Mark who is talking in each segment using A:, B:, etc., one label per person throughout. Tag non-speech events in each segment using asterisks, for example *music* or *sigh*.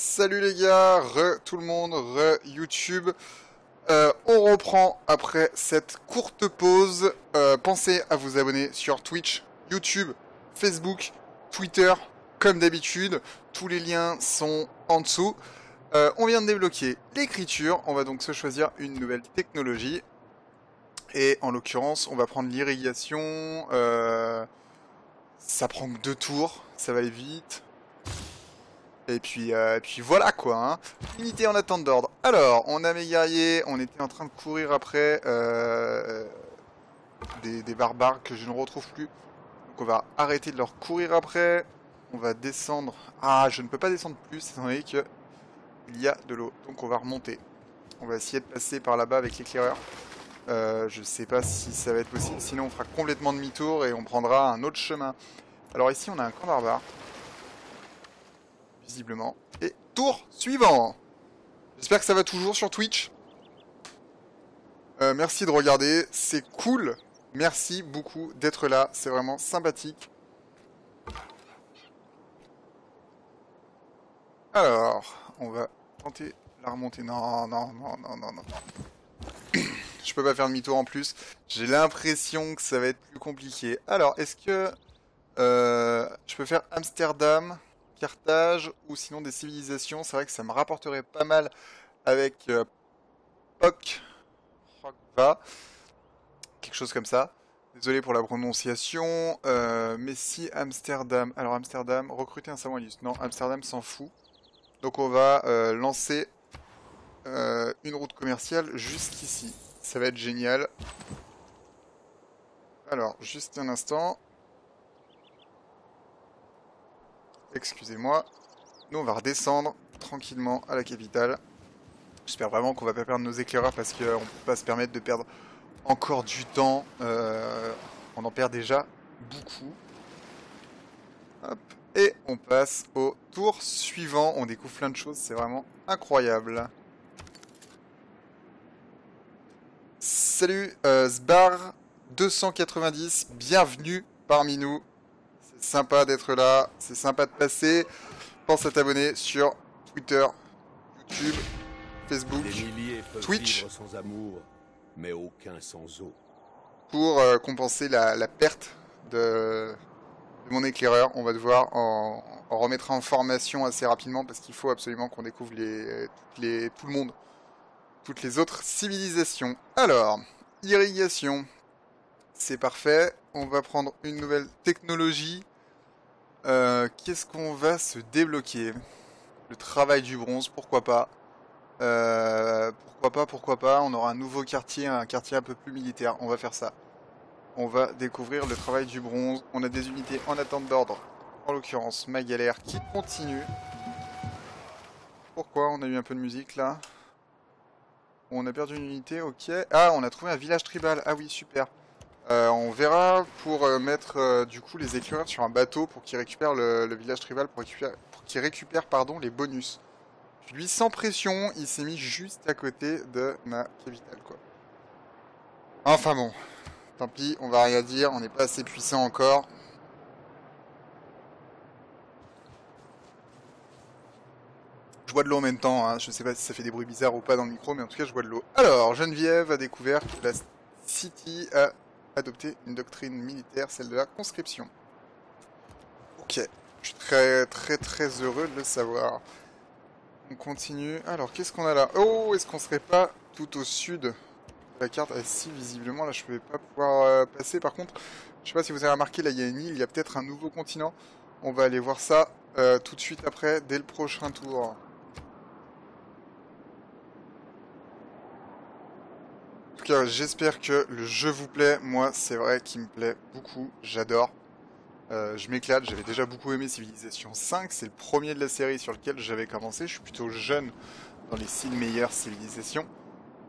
A: Salut les gars, re tout le monde, re YouTube. Euh, on reprend après cette courte pause. Euh, pensez à vous abonner sur Twitch, YouTube, Facebook, Twitter, comme d'habitude. Tous les liens sont en dessous. Euh, on vient de débloquer l'écriture. On va donc se choisir une nouvelle technologie. Et en l'occurrence, on va prendre l'irrigation. ça prend deux tours, ça va vite. Et puis, euh, puis voilà quoi. Hein. En attente d'ordre. Alors, on a mes guerriers. On était en train de courir après euh, des, barbares que je ne retrouve plus. Donc on va arrêter de leur courir après. On va descendre. Ah, je ne peux pas descendre plus étant donné qu'il y a de l'eau. Donc on va remonter. On va essayer de passer par là-bas avec l'éclaireur. Euh, je sais pas si ça va être possible. Sinon, on fera complètement demi-tour et on prendra un autre chemin. Alors ici, on a un camp barbare visiblement. Et tour suivant J'espère que ça va toujours sur Twitch. Euh, merci de regarder, c'est cool. Merci beaucoup d'être là, c'est vraiment sympathique. Alors, on va tenter la remontée. Non, non, non, non, non, non. *coughs* Je peux pas faire demi-tour en plus. J'ai l'impression que ça va être plus compliqué. Alors, est-ce que euh, je peux faire Amsterdam? Carthage ou sinon des civilisations. C'est vrai que ça me rapporterait pas mal avec euh, Pok quelque chose comme ça. Désolé pour la prononciation, euh, mais si Amsterdam, alors Amsterdam, recruter un savant non, Amsterdam s'en fout. Donc on va euh, lancer une route commerciale jusqu'ici. Ça va être génial. Alors, juste un instant. Excusez-moi. Nous, on va redescendre tranquillement à la capitale. J'espère vraiment qu'on va pas perdre nos éclaireurs parce qu'on ne peut pas se permettre de perdre encore du temps. Euh, on en perd déjà beaucoup. Et on passe au tour suivant. On découvre plein de choses, c'est vraiment incroyable. Salut euh, Sbar 290, bienvenue parmi nous sympa d'être là, c'est sympa de passer. Pense à t'abonner sur Twitter, YouTube, Facebook, Twitch.
B: Sans amour, mais aucun sans eau.
A: Pour euh, compenser la, perte de, mon éclaireur, on va devoir en, remettre en formation assez rapidement parce qu'il faut absolument qu'on découvre les, les, tout le monde, toutes les autres civilisations. Alors, irrigation, c'est parfait. On va prendre une nouvelle technologie. Euh, qu'est-ce qu'on va se débloquer? Le travail du bronze, pourquoi pas? Euh, Pourquoi pas, pourquoi pas? On aura un nouveau quartier, un quartier un peu plus militaire. On va faire ça. On va découvrir le travail du bronze. On a des unités en attente d'ordre. En l'occurrence, ma galère qui continue. Pourquoi On a eu un peu de musique là? On a perdu une unité, ok. Ah, on a trouvé un village tribal. Ah oui, super. Euh, on verra pour euh, mettre euh, du coup les éclaireurs sur un bateau pour qu'il récupère le, village tribal, pour, qu'il récupère pardon, les bonus. Lui sans pression, il s'est mis juste à côté de ma capitale quoi. Enfin bon, tant pis, on va rien dire, on n'est pas assez puissant encore. Je bois de l'eau en même temps, hein. je sais pas si ça fait des bruits bizarres ou pas dans le micro, mais en tout cas je bois de l'eau. Alors, Geneviève a découvert la City a adopter une doctrine militaire, celle de la conscription. Ok, je suis très très très heureux de le savoir. On continue. Alors, qu'est-ce qu'on a là? Oh, est-ce qu'on serait pas tout au sud? De la carte ah, Si, visiblement, là, je ne vais pas pouvoir euh, passer. Par contre, je sais pas si vous avez remarqué, là, il y a une île, il y a peut-être un nouveau continent. On va aller voir ça euh, tout de suite après, dès le prochain tour. J'espère que le jeu vous plaît. Moi, c'est vrai qu'il me plaît beaucoup. J'adore. Euh, je m'éclate. J'avais déjà beaucoup aimé Civilization 5. C'est le premier de la série sur lequel j'avais commencé. Je suis plutôt jeune dans les 6 meilleures civilisations.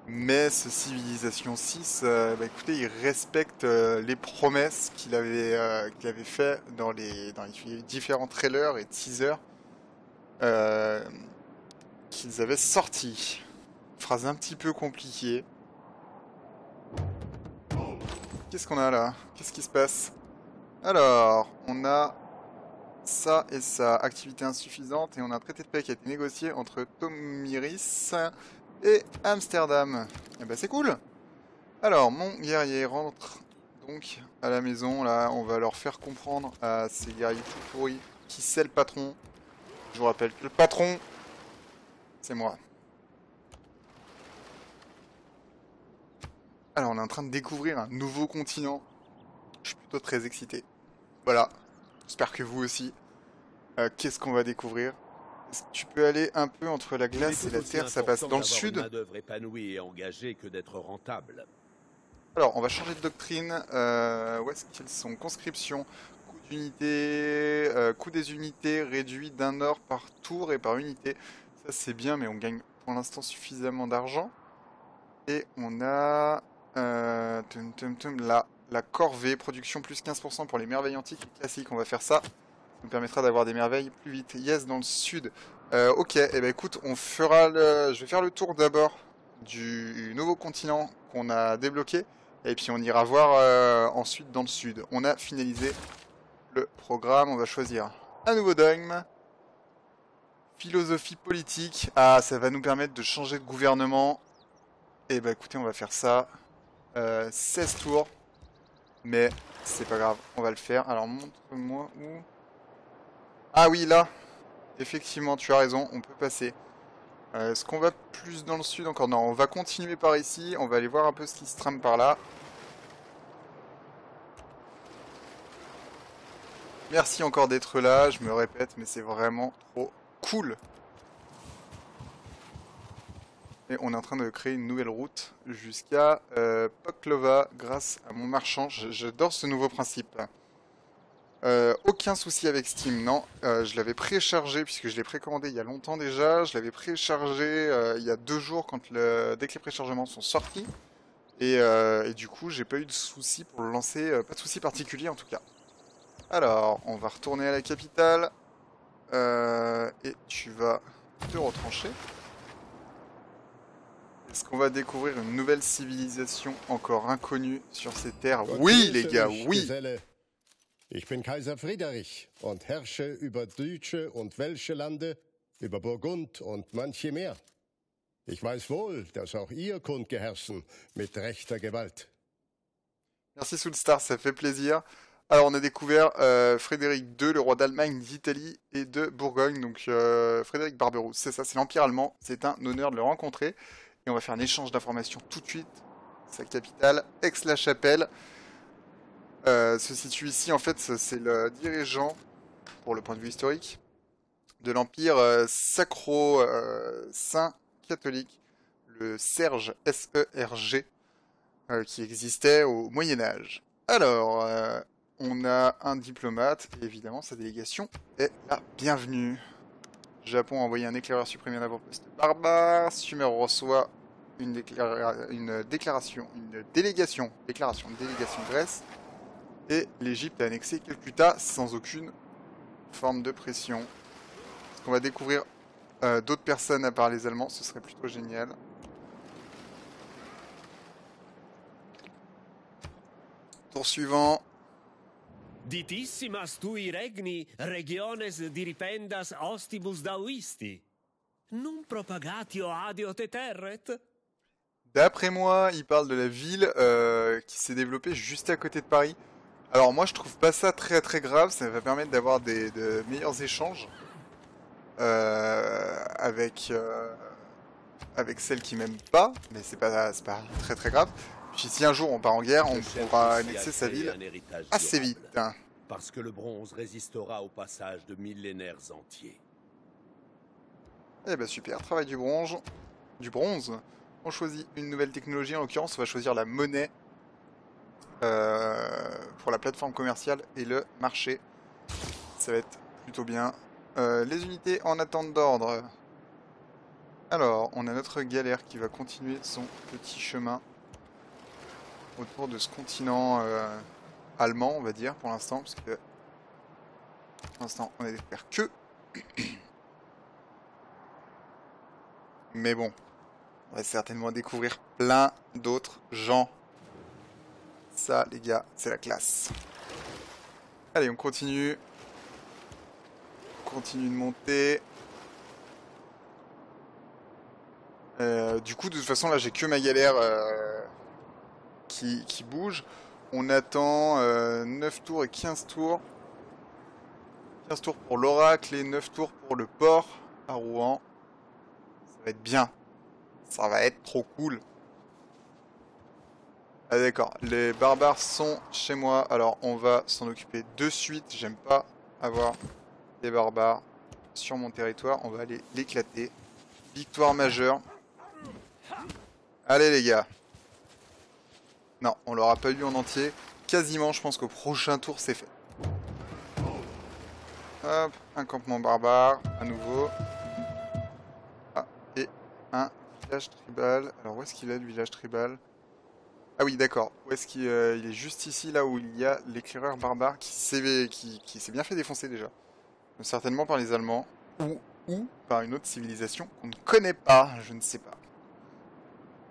A: Mais ce Civilization 6, euh, bah, écoutez, il respecte euh, les promesses qu'il avait, qu'il avait fait dans les, dans les différents trailers et teasers qu'ils avaient sortis. Phrase un petit peu compliquée. Qu'est-ce qu'on a là? Qu'est-ce qui se passe? Alors, on a ça et ça. Activité insuffisante. Et on a un traité de paix qui a été négocié entre Tomiris et Amsterdam. Et bah c'est cool Alors, mon guerrier rentre donc à la maison. Là, on va leur faire comprendre à ces guerriers tout pourris qui c'est le patron. Je vous rappelle que le patron, c'est moi. Alors, on est en train de découvrir un nouveau continent. Je suis plutôt très excité. Voilà. J'espère que vous aussi. Euh, Qu'est-ce qu'on va découvrir? Est-ce que Tu peux aller un peu entre la glace et la terre, ça passe dans le sud.
B: épanouie et engagée que d'être rentable.
A: Alors, on va changer de doctrine. Euh, où est-ce qu'ils sont? Conscription, coût d'unité, euh, coût des unités réduit d'un or par tour et par unité. Ça, c'est bien, mais on gagne pour l'instant suffisamment d'argent. Et on a euh, la, corvée, production plus 15% pour les merveilles antiques et classiques. On va faire ça. Ça nous permettra d'avoir des merveilles plus vite. Yes, dans le sud. Euh, ok, et eh ben écoute, on fera le... je vais faire le tour d'abord du nouveau continent qu'on a débloqué. Et puis on ira voir euh, ensuite dans le sud. On a finalisé le programme. On va choisir un nouveau dogme. Philosophie politique. Ah, ça va nous permettre de changer de gouvernement. Et bah écoutez, on va faire ça. Euh, 16 tours. Mais c'est pas grave, on va le faire. Alors montre-moi où... Ah oui, là. Effectivement, tu as raison, on peut passer. Euh, Est-ce qu'on va plus dans le sud encore? Non, on va continuer par ici. On va aller voir un peu ce qui se trame par là. Merci encore d'être là, je me répète, mais c'est vraiment trop cool. Et on est en train de créer une nouvelle route jusqu'à euh, Poklova grâce à mon marchand. J'adore ce nouveau principe. Euh, aucun souci avec Steam, non. Euh, je l'avais préchargé puisque je l'ai précommandé il y a longtemps déjà. Je l'avais préchargé il y a deux jours quand dès que les préchargements sont sortis. Et, et du coup, j'ai pas eu de souci pour le lancer. pas de souci particulier en tout cas. Alors, on va retourner à la capitale. Et tu vas te retrancher. Est-ce qu'on va découvrir une nouvelle civilisation encore inconnue sur ces terres? Oui, les gars, oui.
C: Ich bin Kaiser Friedrich und herrsche über Deutsche und Welsche Lande, über Burgund und manche mehr. Ich weiß wohl, dass auch ihr kund geherrschen mit rechter Gewalt.
A: Merci Soulstar, ça fait plaisir. Alors, on a découvert euh, Frédéric II, le roi d'Allemagne, d'Italie et de Bourgogne. Donc, euh, Frédéric Barberousse, c'est ça, c'est l'Empire allemand. C'est un honneur de le rencontrer. On va faire un échange d'informations tout de suite. Sa capitale, Aix-la-Chapelle, euh, se situe ici. En fait, c'est le dirigeant, pour le point de vue historique, de l'Empire euh, sacro-saint catholique, le Serge, S-E-R-G, euh, qui existait au Moyen Âge. Alors, euh, on a un diplomate, et évidemment sa délégation est la bienvenue. Japon a envoyé un éclaireur supprimé un avant-poste barbare. Sumer reçoit une, déclara- une déclaration, une délégation, déclaration, délégation Grèce. Et l'Égypte a annexé Calcutta sans aucune forme de pression. Est-ce qu'on va découvrir euh, d'autres personnes à part les Allemands Ce serait plutôt génial. Tour suivant.
D: Ditissimas tui regni regiones diripendas ostibus dauisti. Num propagatio adio te terret?
A: D'après moi, il parle de la ville euh, qui s'est développée juste à côté de Paris. Alors moi, je trouve pas ça très très grave. Ça va permettre d'avoir des de meilleurs échanges euh, avec euh, avec celles qui m'aiment pas, mais c'est pas c'est pas très très grave. Puis si un jour on part en guerre, on pourra annexer sa ville assez vite. hein.
B: Parce que le bronze résistera au passage de millénaires entiers.
A: Eh ben super, travail du bronze. Du bronze. On choisit une nouvelle technologie, en l'occurrence on va choisir la monnaie euh, pour la plateforme commerciale et le marché. Ça va être plutôt bien. Euh, les unités en attente d'ordre. Alors, on a notre galère qui va continuer son petit chemin autour de ce continent euh, allemand, on va dire, pour l'instant, parce que pour l'instant, on découvert que *coughs* Mais bon, on va certainement découvrir plein d'autres gens. Ça, les gars, c'est la classe. Allez, on continue. continue de monter. Euh, du coup, de toute façon, là, j'ai que ma galère euh, qui, bouge. On attend euh, 9 tours et 15 tours. 15 tours pour l'oracle et 9 tours pour le port à Rouen. Ça va être bien. Ça va être trop cool. Ah d'accord, les barbares sont chez moi, alors on va s'en occuper de suite. J'aime pas avoir des barbares sur mon territoire, on va aller l'éclater. Victoire majeure. Allez les gars. Non, on l'aura pas eu en entier. Quasiment, je pense qu'au prochain tour c'est fait. Hop, un campement barbare, à nouveau. Ah, et un village tribal. Alors où est-ce qu'il est le village tribal? Ah oui, d'accord. Où est-ce qu'il euh, il est juste ici, là où il y a l'éclaireur barbare qui s'est bien fait défoncer déjà. Certainement par les Allemands. Ou, par une autre civilisation qu'on ne connaît pas, je ne sais pas.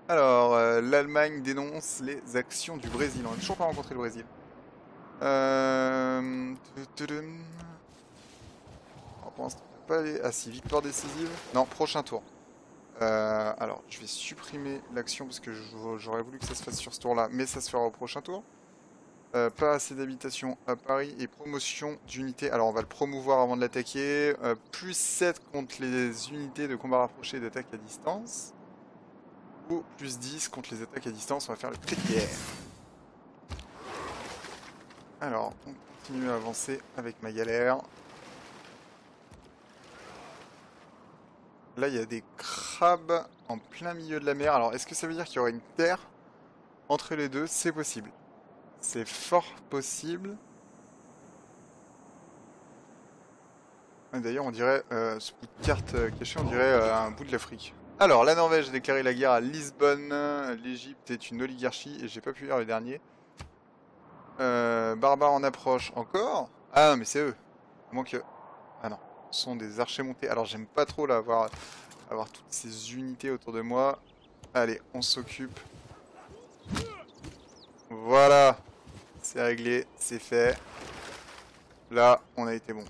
A: Alors, euh, l'Allemagne dénonce les actions du Brésil. On n'a toujours pas rencontré le Brésil. Euh... On pense pas aller... Ah si, victoire décisive. Non, prochain tour. Euh, alors, je vais supprimer l'action parce que j'aurais voulu que ça se fasse sur ce tour-là, mais ça se fera au prochain tour. Euh, pas assez d'habitation à Paris et promotion d'unités. Alors, on va le promouvoir avant de l'attaquer. Euh, plus 7 contre les unités de combat rapproché et d'attaque à distance. Ou plus 10 contre les attaques à distance. On va faire le prix de guerre. Alors, on continue à avancer avec ma galère. Là, il y a des crabes en plein milieu de la mer. Alors, est-ce que ça veut dire qu'il y aura une terre entre les deux? C'est possible. C'est fort possible. D'ailleurs, on dirait, euh, bout de carte euh, cachée, on dirait euh, un bout de l'Afrique. Alors, la Norvège a déclaré la guerre à Lisbonne. L'Égypte est une oligarchie et j'ai pas pu lire le dernier. Euh, en approche encore. Ah, mais c'est eux. Moins que... Sont des archers montés. Alors j'aime pas trop là avoir, toutes ces unités autour de moi. Allez, on s'occupe. Voilà. C'est réglé, c'est fait. Là, on a été bon.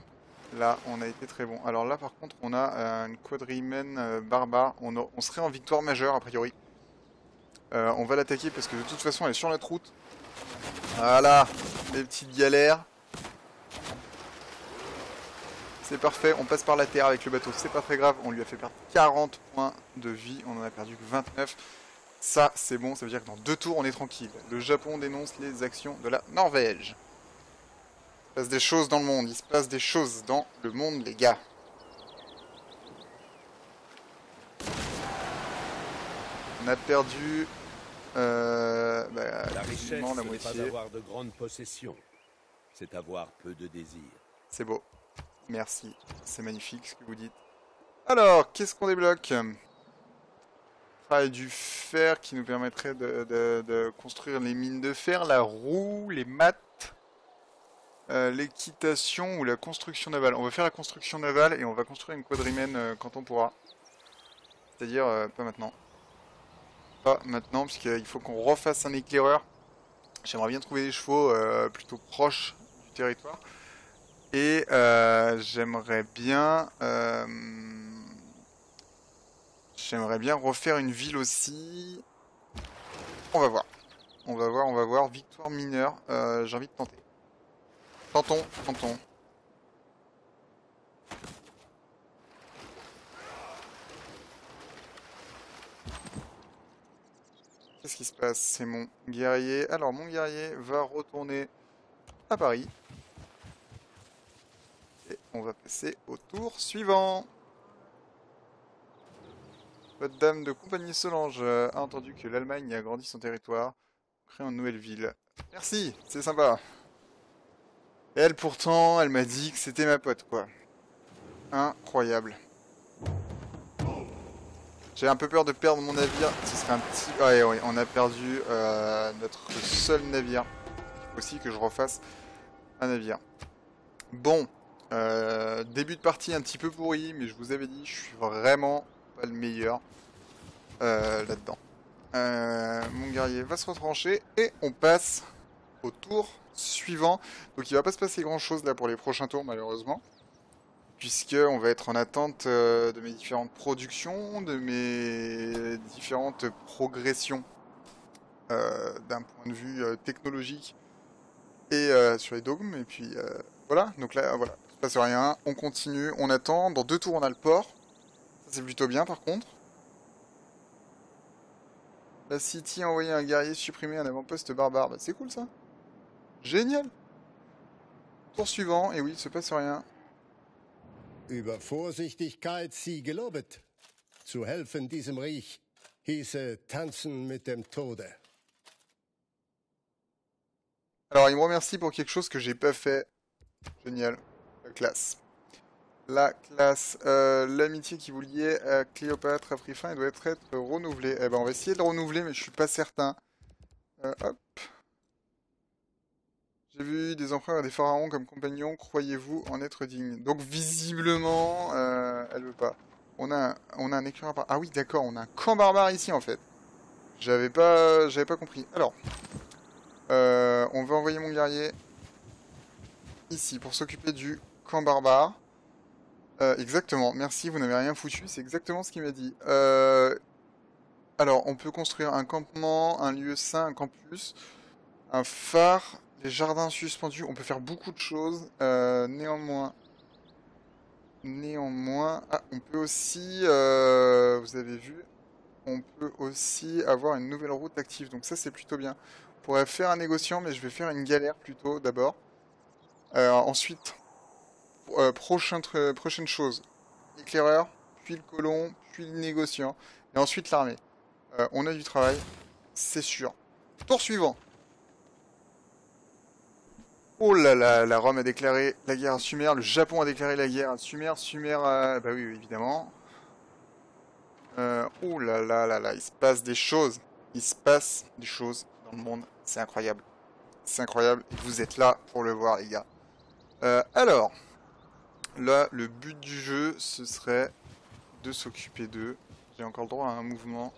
A: Là, on a été très bon. Alors là, par contre, on a euh, une quadrimène euh, barbare. On serait en victoire majeure, a priori. Euh, on va l'attaquer parce que de toute façon, elle est sur notre route. Voilà. Les petites galères. C'est parfait, on passe par la terre avec le bateau, c'est pas très grave, on lui a fait perdre 40 points de vie, on en a perdu que 29. Ça, c'est bon, ça veut dire que dans deux tours, on est tranquille. Le Japon dénonce les actions de la Norvège. Il se passe des choses dans le monde, il se passe des choses dans le monde, les gars. On a perdu... Euh, bah,
B: La richesse,
A: la
B: n'est pas
A: moitié.
B: avoir de grandes possessions. C'est avoir peu de désirs.
A: C'est beau. Merci. C'est magnifique ce que vous dites. Alors, qu'est-ce qu'on débloque? Ah, du fer qui nous permettrait de, construire les mines de fer, la roue, les maths, euh, l'équitation ou la construction navale. On va faire la construction navale et on va construire une quadrimène euh, quand on pourra. C'est-à-dire, euh, pas maintenant. Pas maintenant, puisqu'il faut qu'on refasse un éclaireur. J'aimerais bien trouver des chevaux plutôt proches du territoire. Et euh, j'aimerais bien, euh, j'aimerais bien refaire une ville aussi. On va voir, on va voir, on va voir. Victoire mineure, euh, j'ai envie de tenter. Tentons, tentons. Qu'est-ce qui se passe? C'est mon guerrier. Alors mon guerrier va retourner à Paris. Et on va passer au tour suivant. Votre dame de compagnie Solange a entendu que l'Allemagne a agrandi son territoire, créé une nouvelle ville. Merci, c'est sympa. Elle pourtant, elle m'a dit que c'était ma pote, quoi. Incroyable. J'ai un peu peur de perdre mon navire. Ce serait un petit... Ouais, ouais, on a perdu euh, notre seul navire. Il faut aussi que je refasse un navire. Bon, euh, début de partie un petit peu pourri, mais je vous avais dit, je suis vraiment pas le meilleur euh, là-dedans. Euh, mon guerrier va se retrancher et on passe au tour suivant. Donc il va pas se passer grand chose là pour les prochains tours malheureusement. puisque on va être en attente de mes différentes productions, de mes différentes progressions d'un point de vue technologique et sur les dogmes. Et puis voilà, donc là, voilà, passe rien, on continue, on attend. Dans deux tours, on a le port. Ça, c'est plutôt bien par contre. La City a envoyé un guerrier supprimer un avant-poste barbare. Bah, c'est cool ça. Génial. Tour suivant, et oui, il se passe rien.
C: Über Vorsichtigkeit sie gelobet. Zu helfen diesem Reich hieße tanzen mit dem Tode.
A: Alors, il me remercie pour quelque chose que j'ai pas fait. Génial. La classe. La classe. Euh, L'amitié qui vous liait à Cléopâtre, a pris fin et doit être, renouvelée. Eh ben, on va essayer de le renouveler, mais je suis pas certain. Euh, hop. J'ai vu des empereurs et des pharaons comme compagnons. Croyez-vous en être digne? Donc, visiblement, euh, elle veut pas. On a, on a un éclaireur par... Ah oui, d'accord, on a un camp barbare ici, en fait. J'avais pas, j'avais pas compris. Alors, on va envoyer mon guerrier ici pour s'occuper du camp barbare. Euh, exactement, merci, vous n'avez rien foutu, c'est exactement ce qu'il m'a dit. Euh, alors, on peut construire un campement, un lieu sain, un campus, un phare, des jardins suspendus, on peut faire beaucoup de choses. Euh, néanmoins, néanmoins, ah, on peut aussi, vous avez vu, on peut aussi avoir une nouvelle route active, donc ça c'est plutôt bien. On pourrait faire un négociant, mais je vais faire une galère plutôt d'abord. Ensuite, euh, prochain tr- prochaine chose, l'éclaireur, puis le colon, puis le négociant, et ensuite l'armée. Euh, on a du travail, c'est sûr. Tour suivant. Oh là là, la Rome a déclaré la guerre à Sumer, le Japon a déclaré la guerre à Sumer, Sumer, euh, bah oui, évidemment. Euh, oh là là là là, il se passe des choses. Il se passe des choses dans le monde. C'est incroyable. C'est incroyable. Vous êtes là pour le voir, les gars. Euh, alors, là, le but du jeu, ce serait de s'occuper d'eux. J'ai encore le droit à un mouvement.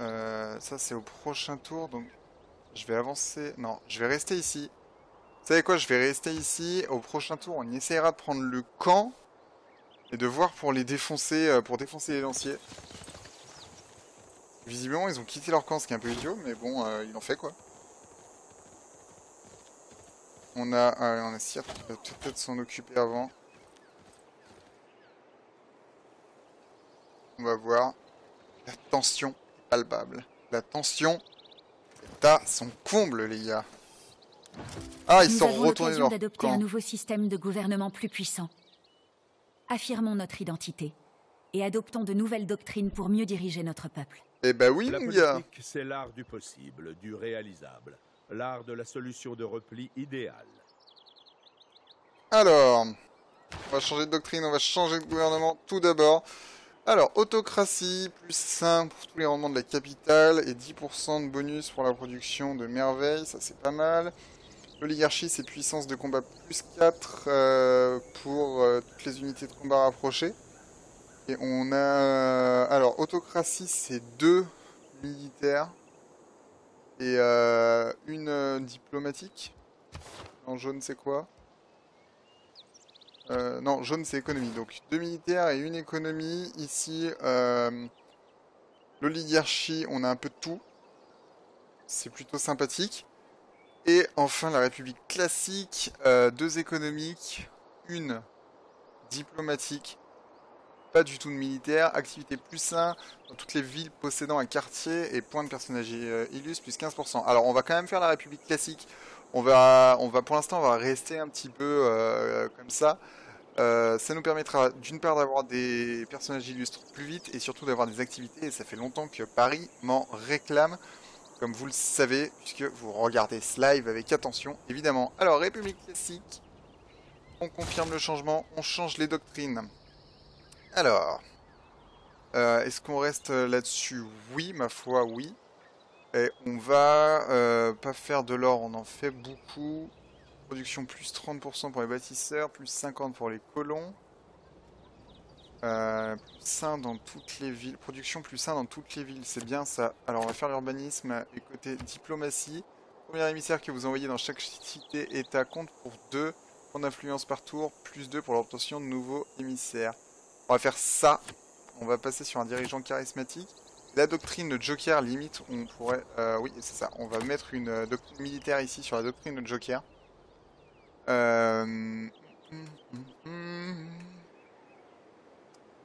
A: Euh, ça, c'est au prochain tour, donc je vais avancer. Non, je vais rester ici. Vous savez quoi, je vais rester ici. Au prochain tour, on essaiera de prendre le camp et de voir pour les défoncer, euh, pour défoncer les lanciers. Visiblement, ils ont quitté leur camp, ce qui est un peu idiot, mais bon, euh, ils l'ont fait quoi. On a, euh, on a Cyr qui va peut-être s'en occuper avant. On va voir. La tension est palpable. La tension est à son comble, les gars. Ah, ils
E: Nous
A: sont retournés leur
E: d'adopter un nouveau système de gouvernement plus puissant. Affirmons notre identité et adoptons de nouvelles doctrines pour mieux diriger notre peuple.
A: Eh bah oui,
B: La
A: mon gars.
B: politique, c'est l'art du possible, du réalisable. L'art de la solution de repli idéale.
A: Alors, on va changer de doctrine, on va changer de gouvernement tout d'abord. Alors, autocratie, plus 1 pour tous les rendements de la capitale et 10% de bonus pour la production de merveilles, ça c'est pas mal. L'oligarchie, c'est puissance de combat plus 4 euh, pour euh, toutes les unités de combat rapprochées. Et on a... Alors, autocratie, c'est 2 militaires et euh, une euh, diplomatique. En jaune, c'est quoi euh, non, jaune c'est économie. Donc deux militaires et une économie. Ici, l'oligarchie, on a un peu de tout. C'est plutôt sympathique. Et enfin la République classique, deux économiques, une diplomatique, pas du tout de militaire, activité plus 1 dans toutes les villes possédant un quartier et point de personnage euh, illustre plus 15%. Alors on va quand même faire la République classique. On va, on va pour l'instant, on va rester un petit peu euh, comme ça. Euh, ça nous permettra d'une part d'avoir des personnages illustres plus vite et surtout d'avoir des activités. Et ça fait longtemps que Paris m'en réclame, comme vous le savez, puisque vous regardez ce live avec attention, évidemment. Alors, République classique, on confirme le changement, on change les doctrines. Alors, euh, est-ce qu'on reste là-dessus? Oui, ma foi, oui. Et on va euh, pas faire de l'or, on en fait beaucoup. Production plus 30% pour les bâtisseurs, plus 50% pour les colons. Euh, plus 1 dans toutes les villes. Production plus 1 dans toutes les villes, c'est bien ça. Alors on va faire l'urbanisme et côté diplomatie. Premier émissaire que vous envoyez dans chaque cité état compte pour 2 points d'influence par tour, plus 2 pour l'obtention de nouveaux émissaires. On va faire ça. On va passer sur un dirigeant charismatique. La doctrine de Joker, limite, on pourrait... Euh, oui, c'est ça. On va mettre une euh, doctrine militaire ici sur la doctrine de Joker. Euh...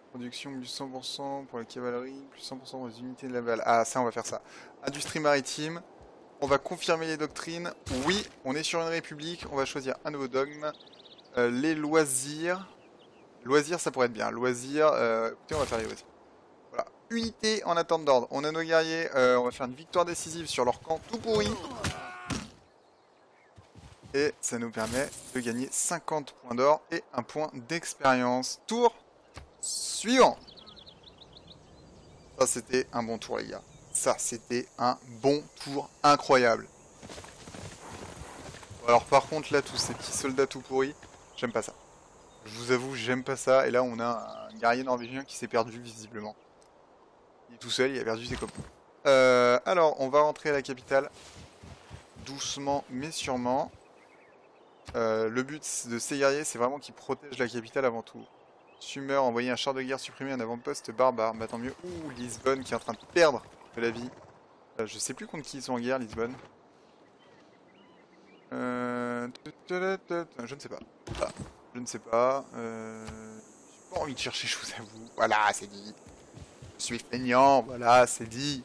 A: Production plus 100% pour la cavalerie, plus 100% pour les unités de la balle. Ah, ça, on va faire ça. Industrie maritime. On va confirmer les doctrines. Oui, on est sur une république. On va choisir un nouveau dogme. Les loisirs. Loisirs, ça pourrait être bien. Loisirs, euh, écoutez, on va faire les loisirs. Voilà. Unité en attente d'ordre. On a nos guerriers. Euh, on va faire une victoire décisive sur leur camp tout pourri. Et ça nous permet de gagner 50 points d'or et un point d'expérience. Tour suivant. Ça, c'était un bon tour, les gars. Ça, c'était un bon tour incroyable. Alors, par contre, là, tous ces petits soldats tout pourris, j'aime pas ça. Je vous avoue, j'aime pas ça. Et là, on a un guerrier norvégien qui s'est perdu, visiblement. Il est tout seul, il a perdu ses copains. Euh, alors, on va rentrer à la capitale. Doucement, mais sûrement. Euh, le but de ces guerriers, c'est vraiment qu'ils protègent la capitale avant tout. Sumer, envoyer un char de guerre, supprimer un avant-poste barbare. Bah tant mieux. Ouh, Lisbonne qui est en train de perdre de la vie. Euh, je sais plus contre qui ils sont en guerre, Lisbonne. Euh... Je ne sais pas. Ah, je ne sais pas. Euh... J'ai pas envie de chercher, je vous avoue. Voilà, c'est dit. Je suis feignant, voilà, c'est dit.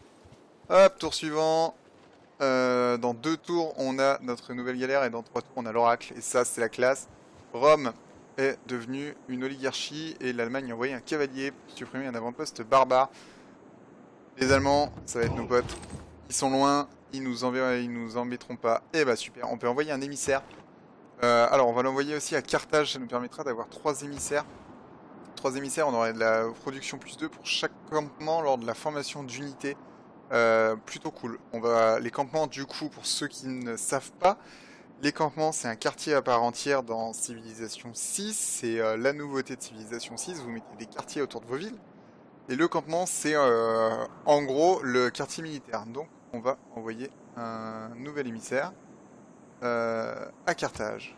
A: Hop, tour suivant. Euh, dans deux tours, on a notre nouvelle galère et dans trois tours, on a l'oracle. Et ça, c'est la classe. Rome est devenue une oligarchie et l'Allemagne a envoyé un cavalier pour supprimer un avant-poste barbare. Les Allemands, ça va être nos potes. Ils sont loin, ils nous, nous embêteront pas. Et bah super, on peut envoyer un émissaire. Euh, alors on va l'envoyer aussi à Carthage, ça nous permettra d'avoir trois émissaires. Trois émissaires, on aurait de la production plus 2 pour chaque campement lors de la formation d'unités. Euh, plutôt cool. On va les campements du coup pour ceux qui ne savent pas, les campements c'est un quartier à part entière dans Civilisation 6, c'est euh, la nouveauté de Civilisation 6, vous mettez des quartiers autour de vos villes. Et le campement c'est en gros le quartier militaire. Donc on va envoyer un nouvel émissaire euh, à Carthage.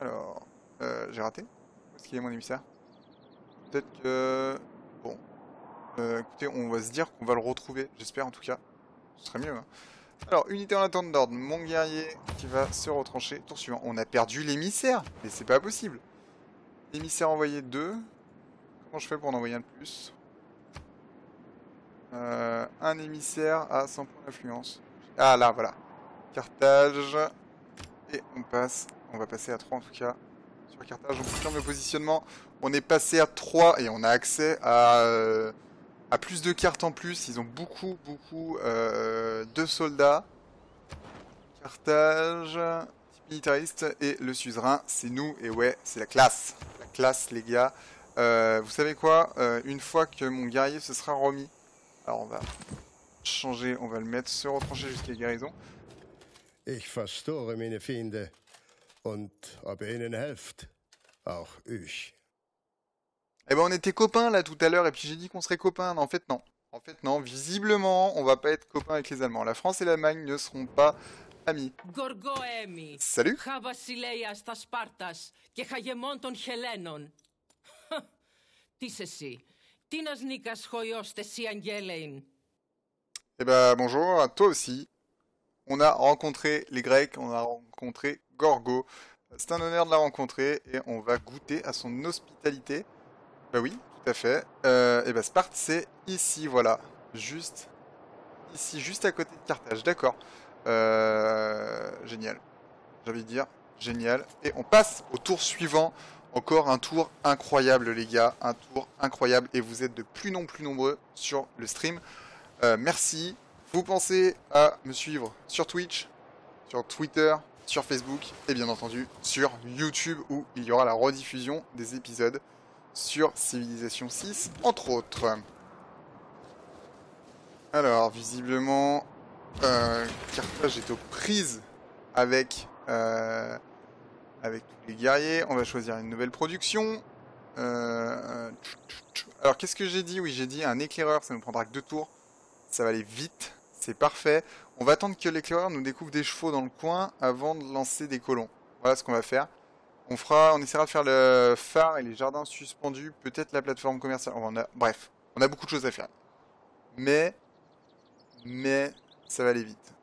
A: Alors, euh, j'ai raté Où est-ce qu'il est mon émissaire Peut-être que... Bon, euh, écoutez, on va se dire qu'on va le retrouver, j'espère en tout cas. Ce serait mieux. Hein. Alors, unité en attente d'ordre, mon guerrier qui va se retrancher. Tour suivant, on a perdu l'émissaire, mais c'est pas possible. Émissaire envoyé 2. Comment je fais pour en envoyer un de plus? Euh, Un émissaire à 100 points d'influence. Ah là, voilà. Carthage. Et on passe, on va passer à 3 en tout cas. Sur Carthage, on confirme le positionnement. On est passé à 3 et on a accès à... Euh, à plus de cartes en plus. Ils ont beaucoup, beaucoup euh, de soldats. Carthage, militariste et le suzerain, c'est nous. Et ouais, c'est la classe. La classe, les gars. Euh, vous savez quoi Une fois que mon guerrier se sera remis, alors on va changer, on va le mettre, se retrancher jusqu'à guérison.
C: Ich verstore meine Feinde und ob ihr ihnen helft, auch ich.
A: Eh ben on était copains là tout à l'heure et puis j'ai dit qu'on serait copains. En fait non. En fait non. Visiblement on ne va pas être copains avec les Allemands. La France et l'Allemagne ne seront pas amis. Salut. *laughs* Eh ben bonjour à toi aussi. On a rencontré les Grecs, on a rencontré Gorgo. C'est un honneur de la rencontrer et on va goûter à son hospitalité. Bah oui, tout à fait. Euh, et bah Sparte, c'est ici, voilà. Juste ici, juste à côté de Carthage. D'accord. Euh, génial. J'ai envie de dire génial. Et on passe au tour suivant. Encore un tour incroyable, les gars. Un tour incroyable. Et vous êtes de plus en plus nombreux sur le stream. Euh, merci. Vous pensez à me suivre sur Twitch, sur Twitter, sur Facebook et bien entendu sur YouTube où il y aura la rediffusion des épisodes sur Civilisation 6, entre autres. Alors, visiblement, euh, Carthage est aux prises avec, euh, avec tous les guerriers. On va choisir une nouvelle production. Euh, alors, qu'est-ce que j'ai dit? Oui, j'ai dit un éclaireur, ça nous prendra que deux tours. Ça va aller vite, c'est parfait. On va attendre que l'éclaireur nous découvre des chevaux dans le coin avant de lancer des colons. Voilà ce qu'on va faire. On fera, on essaiera de faire le phare et les jardins suspendus, peut-être la plateforme commerciale. Bref, on a beaucoup de choses à faire. Mais, mais, ça va aller vite.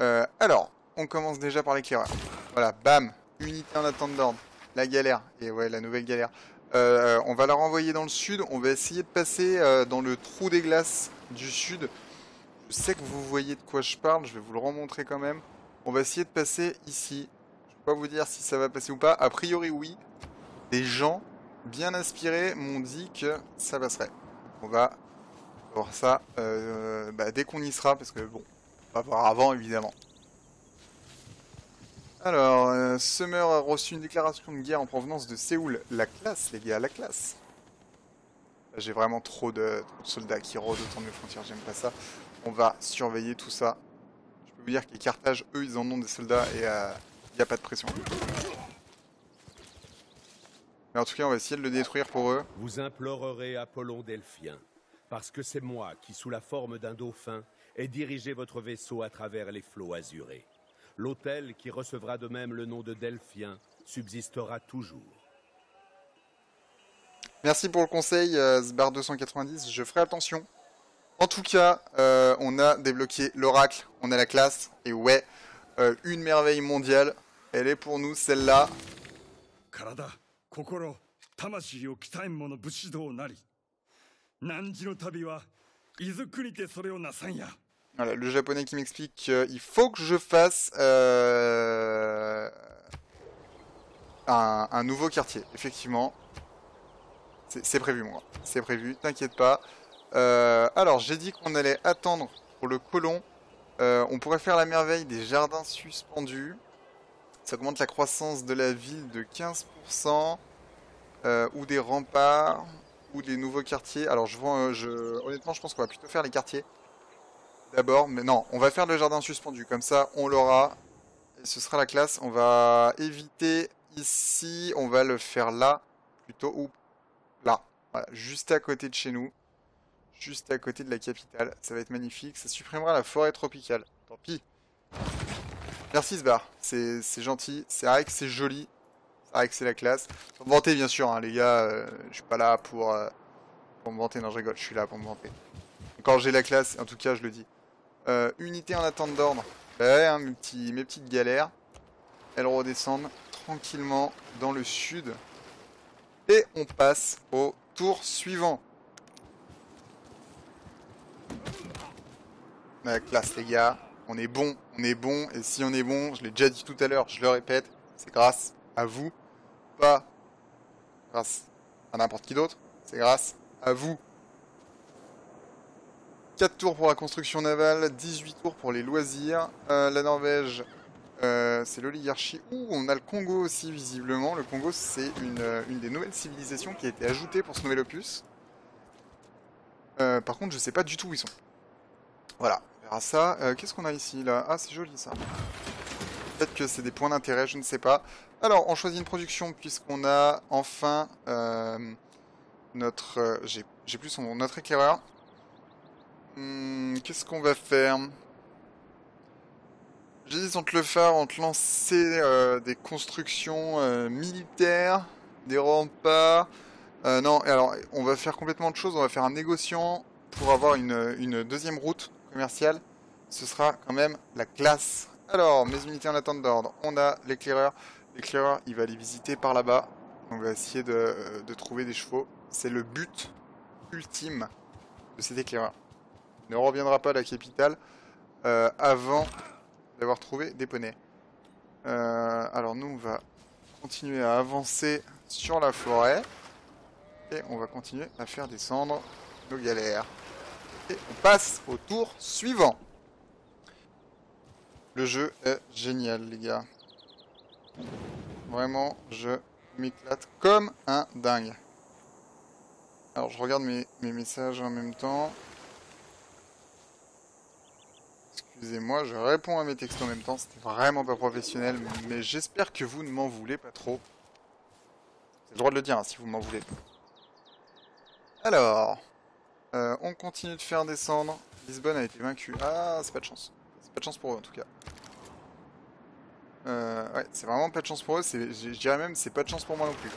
A: Euh, alors, on commence déjà par l'éclaireur. Voilà, bam, unité en attente d'ordre. La galère, et ouais, la nouvelle galère. Euh, on va la renvoyer dans le sud. On va essayer de passer euh, dans le trou des glaces du sud. Je sais que vous voyez de quoi je parle. Je vais vous le remontrer quand même. On va essayer de passer ici. Je peux pas vous dire si ça va passer ou pas. A priori, oui. Des gens bien inspirés m'ont dit que ça passerait. On va voir ça euh, bah, dès qu'on y sera. Parce que bon, on va voir avant évidemment. Alors, euh, Summer a reçu une déclaration de guerre en provenance de Séoul. La classe, les gars, la classe. J'ai vraiment trop de, trop de soldats qui rôdent autour de mes frontières, j'aime pas ça. On va surveiller tout ça. Je peux vous dire que les Carthage, eux, ils en ont des soldats et il n'y a pas de pression. Mais en tout cas, on va essayer de le détruire pour eux.
B: Vous implorerez Apollon Delphien, parce que c'est moi qui, sous la forme d'un dauphin, ai dirigé votre vaisseau à travers les flots azurés. L'hôtel, qui recevra de même le nom de Delphien, subsistera toujours.
A: Merci pour le conseil, euh, Sbar 290, je ferai attention. En tout cas, euh, on a débloqué l'oracle, on a la classe, et ouais, euh, une merveille mondiale. Elle est pour nous celle-là. Voilà, le japonais qui m'explique qu'il faut que je fasse euh, un nouveau quartier, effectivement. C'est prévu, moi. C'est prévu, t'inquiète pas. Euh, alors, j'ai dit qu'on allait attendre pour le colon. Euh, on pourrait faire la merveille des jardins suspendus. Ça augmente la croissance de la ville de 15%. euh, ou des remparts, ou des nouveaux quartiers. Alors, je je... honnêtement, je pense qu'on va plutôt faire les quartiers. D'abord, mais non, on va faire le jardin suspendu. Comme ça, on l'aura. Et ce sera la classe. On va éviter ici. On va le faire là. Plutôt. Ou là. Voilà, juste à côté de chez nous. Juste à côté de la capitale. Ça va être magnifique. Ça supprimera la forêt tropicale. Tant pis. Merci Sbar. C'est c'est gentil. C'est vrai que c'est joli. C'est vrai que c'est la classe. Sans me vanter, bien sûr, hein, les gars. euh, je suis pas là pour, euh, pour me vanter. Non, je rigole. Je suis là pour me vanter. Quand j'ai la classe, en tout cas, je le dis. Euh, unité en attente d'ordre. Ouais, hein, mes petites galères. Elles redescendent tranquillement dans le sud. Et on passe au tour suivant. La classe, les gars. On est bon, on est bon. Et si on est bon, je l'ai déjà dit tout à l'heure, je le répète, c'est grâce à vous. Pas grâce à n'importe qui d'autre. C'est grâce à vous. 4 tours pour la construction navale, 18 tours pour les loisirs. Euh, la Norvège, euh, c'est l'oligarchie. Ouh, on a le Congo aussi, visiblement. Le Congo, c'est une, euh, des nouvelles civilisations qui a été ajoutée pour ce nouvel opus. Par contre, je sais pas du tout où ils sont. Voilà, verra ça. Euh, Qu'est-ce qu'on a ici, là? Ah, c'est joli, ça. Peut-être que c'est des points d'intérêt, je ne sais pas. Alors, on choisit une production, puisqu'on a enfin euh, notre... euh, J'ai j'ai plus son notre éclaireur. Hmm, Qu'est-ce qu'on va faire? J'hésite entre le phare, entre lancer euh, des constructions militaires, des remparts. Non, alors on va faire complètement autre chose. On va faire un négociant pour avoir une, une deuxième route commerciale. Ce sera quand même la classe. Alors, mes unités en attente d'ordre. On a l'éclaireur. L'éclaireur, il va aller visiter par là-bas. On va essayer de, de trouver des chevaux. C'est le but ultime de cet éclaireur ne reviendra pas à la capitale euh, avant d'avoir trouvé des poneys. Euh, alors nous, on va continuer à avancer sur la forêt et on va continuer à faire descendre nos galères. Et on passe au tour suivant. Le jeu est génial, les gars. Vraiment, je m'éclate comme un dingue. Alors, je regarde mes, mes messages en même temps. Excusez-moi, je réponds à mes textos en même temps, c'était vraiment pas professionnel, mais j'espère que vous ne m'en voulez pas trop. C'est le droit de le dire hein, si vous m'en voulez. Alors, euh, on continue de faire descendre. Lisbonne a été vaincue. Ah, c'est pas de chance. C'est pas de chance pour eux en tout cas. Euh, ouais, c'est vraiment pas de chance pour eux. Je dirais même c'est pas de chance pour moi non plus.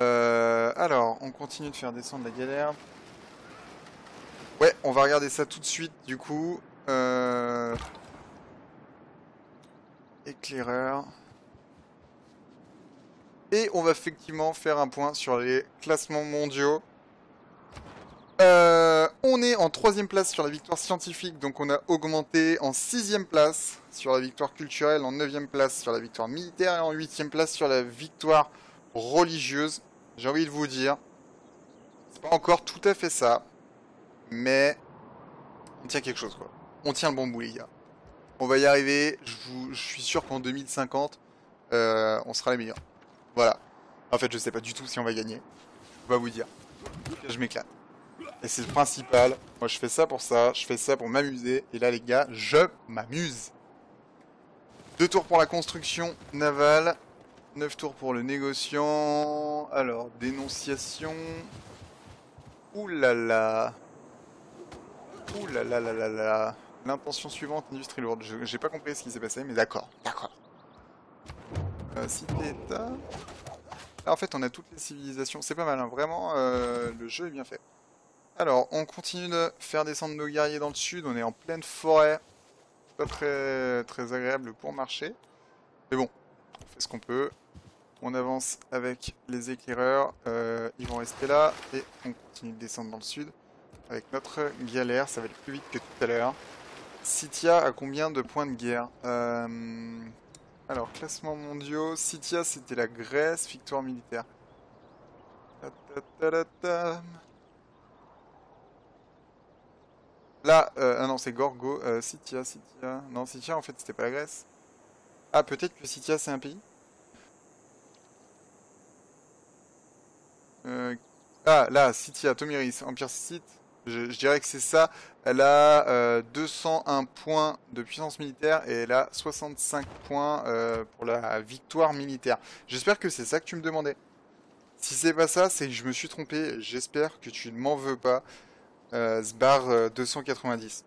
A: Euh, alors, on continue de faire descendre la galère. Ouais, on va regarder ça tout de suite du coup. Éclaireur. Et on va effectivement faire un point sur les classements mondiaux. Euh, on est en troisième place sur la victoire scientifique, donc on a augmenté en sixième place sur la victoire culturelle, en neuvième place sur la victoire militaire et en huitième place sur la victoire religieuse. J'ai envie de vous dire, c'est pas encore tout à fait ça, mais on tient quelque chose quoi. On tient le bon bout les gars. On va y arriver. Je, suis sûr qu'en 2050, euh, on sera les meilleurs. Voilà. En fait, je sais pas du tout si on va gagner. Je peux pas vous dire. Je m'éclate. Et c'est le principal. Moi, je fais ça pour ça. Je fais ça pour m'amuser. Et là, les gars, je m'amuse. Deux tours pour la construction navale. Neuf tours pour le négociant. Alors, dénonciation. Ouh là là. Ouh là là là là. L'intention suivante, industrie lourde. J'ai pas compris ce qui s'est passé, mais d'accord. D'accord. Euh, Cité-État. Là, en fait, on a toutes les civilisations. C'est pas mal, hein. vraiment, euh, le jeu est bien fait. Alors, on continue de faire descendre nos guerriers dans le sud. On est en pleine forêt. Pas très, agréable pour marcher. Mais bon, on fait ce qu'on peut. On avance avec les éclaireurs. Euh, ils vont rester là. Et on continue de descendre dans le sud. Avec notre galère. Ça va aller plus vite que tout à l'heure. Scythia a combien de points de guerre? Euh, Alors, classement mondiaux. Scythia, c'était la Grèce. Victoire militaire. Ta ta ta ta ta. Là, euh, ah non, c'est Gorgo. Euh, Scythia, Scythia. Non, Scythia, en fait, c'était pas la Grèce. Ah, peut-être que Scythia, c'est un pays Euh, Ah, là, Scythia, Tomiris, Empire Scythe. Je, je dirais que c'est ça. Elle a euh, 201 points de puissance militaire et elle a 65 points euh, pour la victoire militaire. J'espère que c'est ça que tu me demandais. Si c'est pas ça, c'est que je me suis trompé. J'espère que tu ne m'en veux pas. Euh, Sbar euh, 290.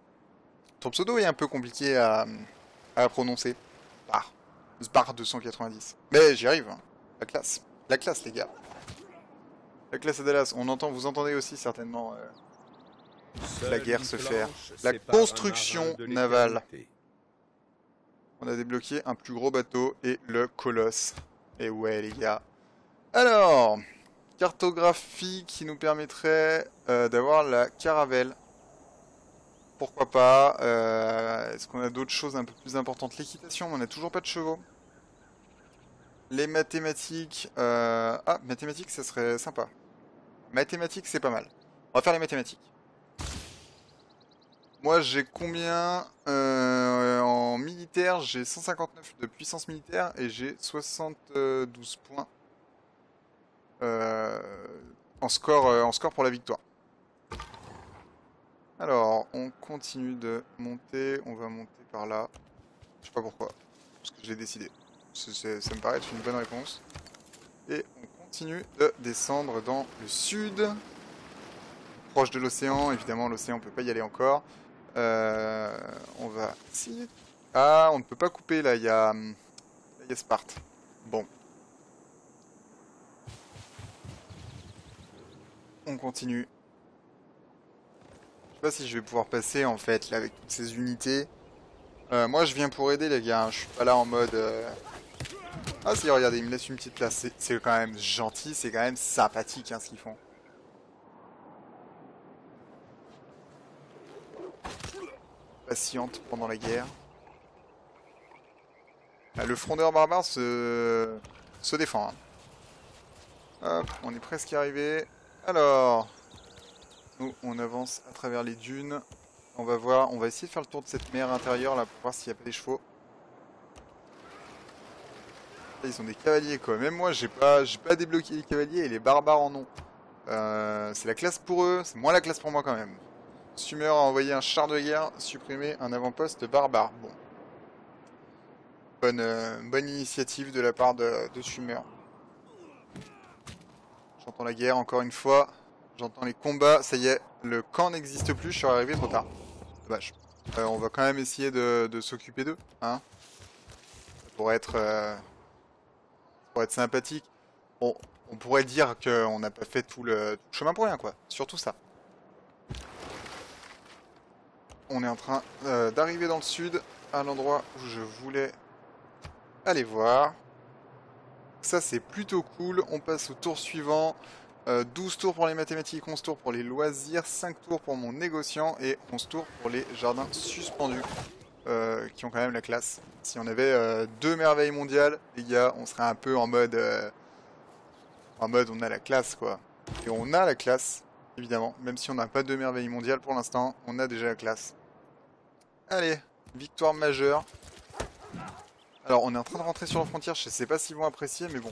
A: Ton pseudo est un peu compliqué à, à prononcer. Sbar. Sbar 290. Mais j'y arrive. hein. La classe. La classe, les gars. La classe à Dallas. On entend, vous entendez aussi certainement. euh, La guerre se fait. La construction navale. On a débloqué un plus gros bateau et le colosse. Et ouais les gars. Alors, cartographie qui nous permettrait euh, d'avoir la caravelle. Pourquoi pas euh, Est-ce qu'on a d'autres choses un peu plus importantes? L'équitation, on n'a toujours pas de chevaux. Les mathématiques... euh, Ah, mathématiques, ça serait sympa. Mathématiques, c'est pas mal. On va faire les mathématiques. Moi, j'ai combien en militaire? J'ai 159 de puissance militaire et j'ai 72 points en score euh, en score pour la victoire. Alors, on continue de monter. On va monter par là. Je sais pas pourquoi, parce que je l'ai décidé. Ça me paraît être une bonne réponse. Et on continue de descendre dans le sud, proche de l'océan. Évidemment, l'océan on peut pas y aller encore. Euh, on va. Ah, on ne peut pas couper là, il y a, il y a Sparte. Bon. On continue. Je sais pas si je vais pouvoir passer en fait là avec toutes ces unités. Euh, moi je viens pour aider les gars, hein. je suis pas là en mode... euh, Ah si, regardez, ils me laissent une petite place. C'est- quand même gentil, c'est quand même sympathique hein, ce qu'ils font. patiente pendant la guerre. Ah, le frondeur barbare se, se défend. hein. Hop, on est presque arrivé. Alors, nous, on avance à travers les dunes. On va voir, on va essayer de faire le tour de cette mer intérieure là pour voir s'il n'y a pas des chevaux. Ils ont des cavaliers quoi. Même moi, j'ai pas, j'ai pas débloqué les cavaliers et les barbares en ont. Euh, c'est la classe pour eux, c'est moins la classe pour moi quand même. Sumer a envoyé un char de guerre, supprimer un avant-poste barbare. Bon. Bonne, euh, initiative de la part de Sumer. J'entends la guerre encore une fois. J'entends les combats. Ça y est, le camp n'existe plus. Je suis arrivé trop tard. Dommage. Euh, on va quand même essayer de, s'occuper d'eux. Hein être, euh, être sympathique. On, on pourrait dire qu'on n'a pas fait tout le, tout le chemin pour rien, quoi. Surtout ça. On est en train euh, d'arriver dans le sud, à l'endroit où je voulais aller voir. Ça, c'est plutôt cool. On passe au tour suivant. Euh, 12 tours pour les mathématiques, 11 tours pour les loisirs, 5 tours pour mon négociant et 11 tours pour les jardins suspendus. euh, qui ont quand même la classe. Si on avait euh, deux merveilles mondiales, les gars, on serait un peu en mode... euh, en mode on a la classe, quoi. Et on a la classe, évidemment. Même si on n'a pas deux merveilles mondiales pour l'instant, on a déjà la classe. Allez, victoire majeure. Alors, on est en train de rentrer sur la frontière. Je sais pas s'ils vont apprécier, mais bon.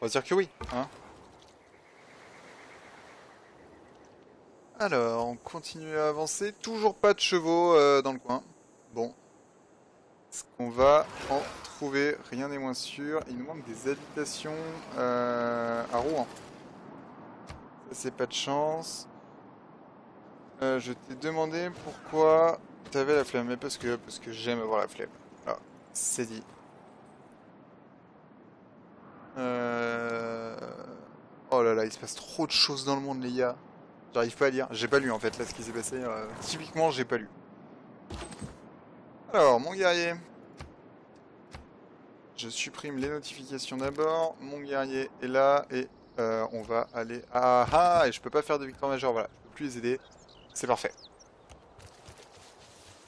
A: On va dire que oui, hein. Alors, on continue à avancer. Toujours pas de chevaux euh, dans le coin. Bon. Est-ce qu'on va en trouver? Rien n'est moins sûr. Il nous manque des habitations euh, à Rouen. Ça, c'est pas de chance. Euh, je t'ai demandé pourquoi t'avais la flemme. Mais parce que, parce que j'aime avoir la flemme. C'est dit. Euh... Oh là là, il se passe trop de choses dans le monde, les gars. J'arrive pas à lire. J'ai pas lu en fait là ce qui s'est passé. euh, Typiquement, j'ai pas lu. Alors, mon guerrier. Je supprime les notifications d'abord. Mon guerrier est là et euh, on va aller. Ah ah Et je peux pas faire de victoire majeure. Voilà, je peux plus les aider. C'est parfait.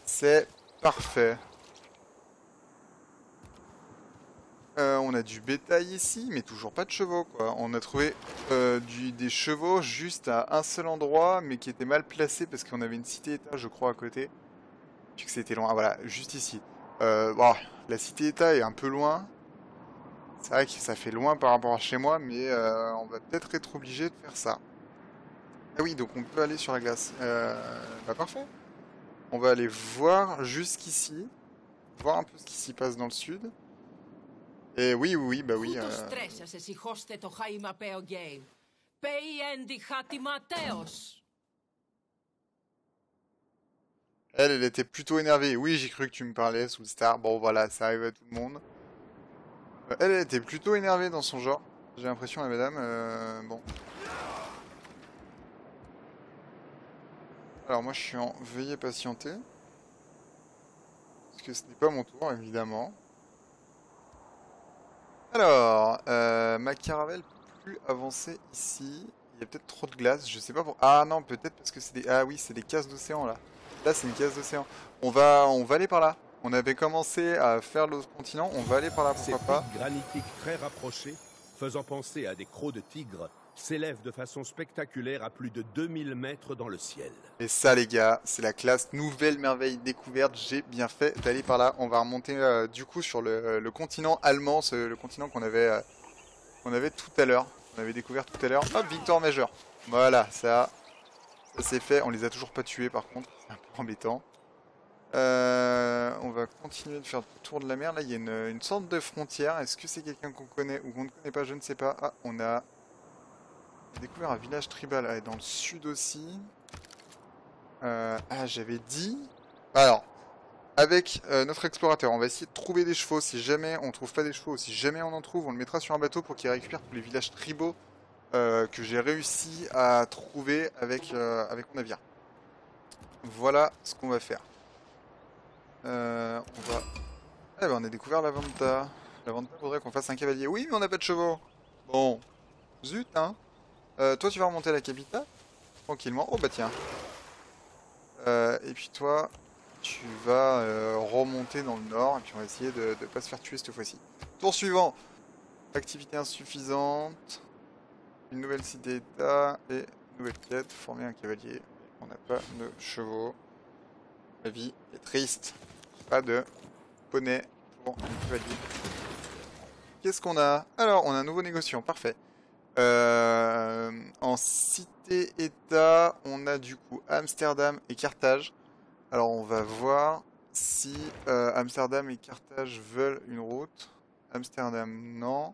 A: C'est parfait. Euh, on a du bétail ici, mais toujours pas de chevaux. On a trouvé euh, des chevaux juste à un seul endroit, mais qui étaient mal placés parce qu'on avait une cité-état, je crois, à côté. Puis que c'était loin. Ah, voilà, juste ici. Euh, la cité-état est un peu loin. C'est vrai que ça fait loin par rapport à chez moi, mais on va peut-être être obligé de faire ça. Ah oui, donc on peut aller sur la glace. Bah parfait. On va aller voir jusqu'ici, voir un peu ce qui s'y passe dans le sud. Eh Et oui, oui, bah oui. Euh. Elle, elle était plutôt énervée. Oui, j'ai cru que tu me parlais, Soulstar. Bon, voilà, ça arrive à tout le monde. Euh, elle, elle était plutôt énervée dans son genre. J'ai l'impression, la madame. Euh, bon. Alors, moi, je suis en veillée patienter. Parce que ce n'est pas mon tour, évidemment. Alors, euh, ma caravelle plus avancer ici. Il y a peut-être trop de glace, je sais pas pour... Ah non, peut-être parce que c'est des... Ah oui, c'est des cases d'océan, là. Là, c'est une case d'océan. On va, on va aller par là. On avait commencé à faire l'autre continent, on va aller par là, pourquoi pas.
B: pics granitiques très rapprochés, faisant penser à des crocs de tigre, s'élèvent de façon spectaculaire à plus de 2000 mètres dans le ciel.
A: Et ça, les gars, c'est la classe nouvelle merveille découverte. J'ai bien fait d'aller par là. On va remonter euh, du coup sur le, le continent allemand, le continent qu'on avait, euh, avait tout à l'heure. On avait découvert tout à l'heure. Hop, victoire majeure. Voilà, ça, ça c'est fait. On les a toujours pas tués par contre. C'est un peu embêtant. Euh, on va continuer de faire le tour de la mer. Là, il y a une, une sorte de frontière. Est-ce que c'est quelqu'un qu'on connaît ou qu'on ne connaît pas? Je ne sais pas. Ah, on a a découvert un village tribal ah, dans le sud aussi. Euh, ah, j'avais dit. Alors, avec euh, notre explorateur, on va essayer de trouver des chevaux. Si jamais on trouve pas des chevaux, si jamais on en trouve, on le mettra sur un bateau pour qu'il récupère tous les villages tribaux euh, que j'ai réussi à trouver avec, avec mon navire. Voilà ce qu'on va faire. On va. Eh ben, on a découvert la Vanta. La Vanta voudrait qu'on fasse un cavalier. Oui, mais on n'a pas de chevaux. Bon, zut, hein. Euh, toi, tu vas remonter à la capitale tranquillement. Oh bah tiens. Euh, et puis toi, tu vas euh, remonter dans le nord et puis on va essayer de ne pas se faire tuer cette fois-ci. Tour suivant. Activité insuffisante. Une nouvelle cité-état et une nouvelle quête. Former un cavalier. On n'a pas de chevaux. La vie est triste. Pas de poney pour un cavalier. Qu'est-ce qu'on a? Alors, on a un nouveau négociant. Parfait. Euh, en cité-état, on a du coup Amsterdam et Carthage. Alors on va voir si euh, Amsterdam et Carthage veulent une route. Amsterdam, non.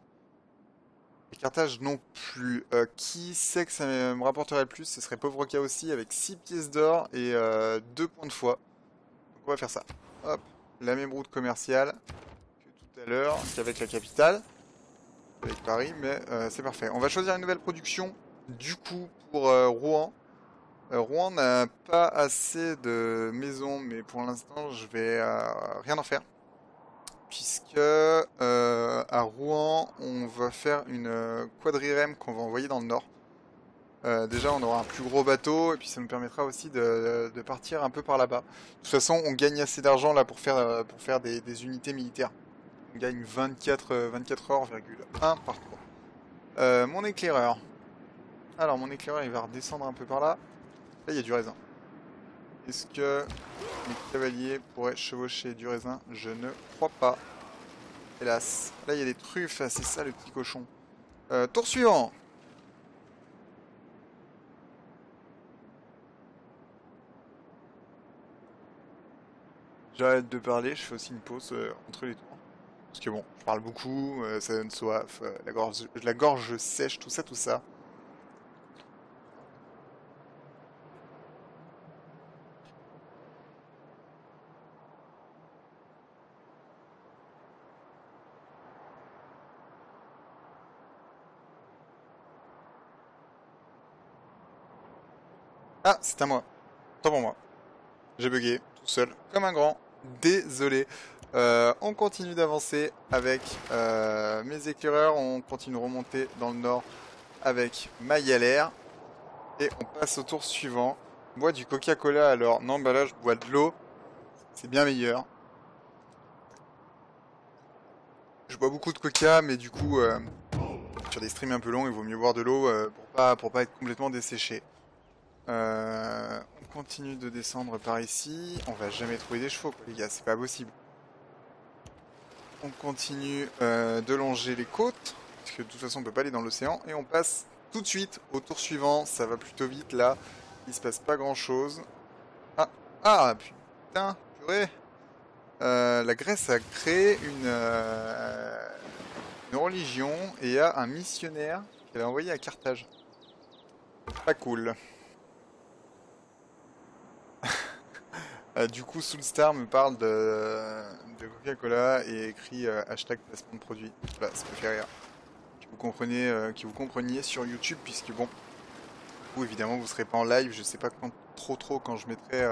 A: Et Carthage, non plus. Euh, qui sait que ça me rapporterait le plus? Ce serait Pauvreca aussi, avec 6 pièces d'or et 2 points de foi. Donc on va faire ça. Hop, la même route commerciale. à l'heure qu'avec la capitale, avec Paris, mais euh, c'est parfait. On va choisir une nouvelle production, du coup, pour euh, Rouen. Euh, Rouen n'a pas assez de maisons, mais pour l'instant, je vais rien en faire. Puisque à Rouen, on va faire une quadrirème qu'on va envoyer dans le nord. Déjà, on aura un plus gros bateau, et puis ça nous permettra aussi de, partir un peu par là-bas. De toute façon, on gagne assez d'argent là pour faire, des unités militaires. Gagne 24, euh, 24 heures, virgule 1 par tour. Euh, mon éclaireur. Alors, mon éclaireur, il va redescendre un peu par là. Là, il y a du raisin. Est-ce que les cavaliers pourraient chevaucher du raisin? Je ne crois pas. Hélas. Là, il y a des truffes. Ah, C'est ça, le petit cochon. Euh, tour suivant. J'arrête de parler, je fais aussi une pause euh, entre les tours. Parce que bon, je parle beaucoup, euh, ça donne soif, euh, la, gorge, la gorge sèche, tout ça, tout ça. Ah, c'est à moi. Tant pour moi. J'ai bugué, tout seul, comme un grand. Désolé. Euh, on continue d'avancer avec euh, mes éclaireurs. On continue de remonter dans le nord avec ma galère. Et on passe au tour suivant. On boit du Coca-Cola alors. Non, bah là, je bois de l'eau. C'est bien meilleur. Je bois beaucoup de coca, mais du coup, euh, sur des streams un peu longs, il vaut mieux boire de l'eau pour pas pour pas être complètement desséché. On continue de descendre par ici. On va jamais trouver des chevaux, les gars, c'est pas possible. On continue euh, de longer les côtes, parce que de toute façon on peut pas aller dans l'océan, et on passe tout de suite au tour suivant. Ça va plutôt vite là. Il se passe pas grand chose. Ah, ah, putain, purée. Euh, la Grèce a créé euh, une religion et a un missionnaire qu'elle a envoyé à Carthage. Pas cool. Euh, du coup, Soulstar me parle de, Coca-Cola et écrit euh, hashtag placement de produit. Voilà, ça me fait rire. Que vous, comprenez, euh, vous compreniez sur YouTube, puisque bon, vous évidemment vous serez pas en live, je sais pas quand, trop trop quand je mettrai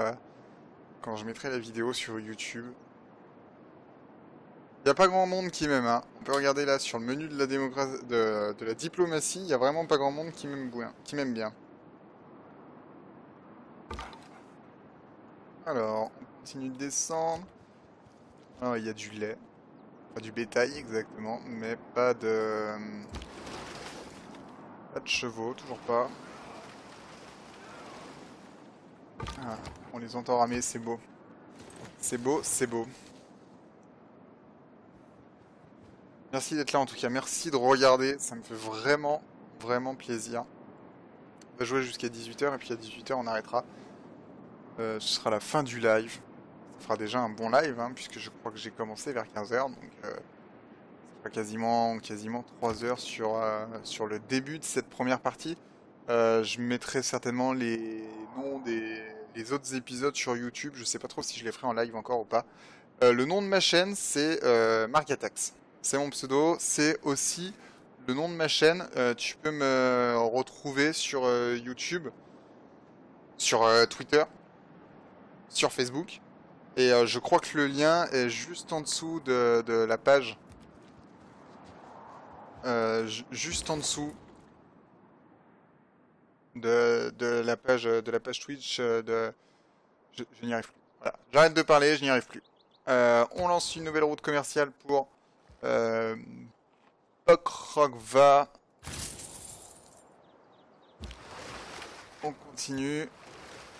A: quand je mettrai la vidéo sur YouTube. Il n'y a pas grand monde qui m'aime, hein. On peut regarder là sur le menu de la de, la diplomatie, il y a vraiment pas grand monde qui m'aime bien. Qui m'aime bien. Alors, on continue de descendre. Ah, il y a du lait. Pas du bétail exactement, mais pas de... Pas de chevaux, toujours pas. Ah, on les entend ramer, c'est beau. C'est beau, c'est beau. Merci d'être là en tout cas, merci de regarder, ça me fait vraiment, vraiment plaisir. On va jouer jusqu'à 18h et puis à 18h on arrêtera. Euh, ce sera la fin du live. Ça fera déjà un bon live, hein, puisque je crois que j'ai commencé vers 15h, donc euh, ça fera quasiment, quasiment 3 heures sur, euh, sur le début de cette première partie. Euh, je mettrai certainement les noms des les autres épisodes sur YouTube. Je sais pas trop si je les ferai en live encore ou pas. Euh, le nom de ma chaîne, c'est euh. C'est mon pseudo. C'est aussi le nom de ma chaîne. Euh, tu peux me retrouver sur euh, YouTube, sur euh, Twitter, sur Facebook. Et euh, je crois que le lien est juste en dessous de, la page. Euh, ju- juste en dessous de, la page de la page Twitch euh, de je, n'y arrive plus. Voilà. J'arrête de parler, je n'y arrive plus. On lance une nouvelle route commerciale pour euh. On continue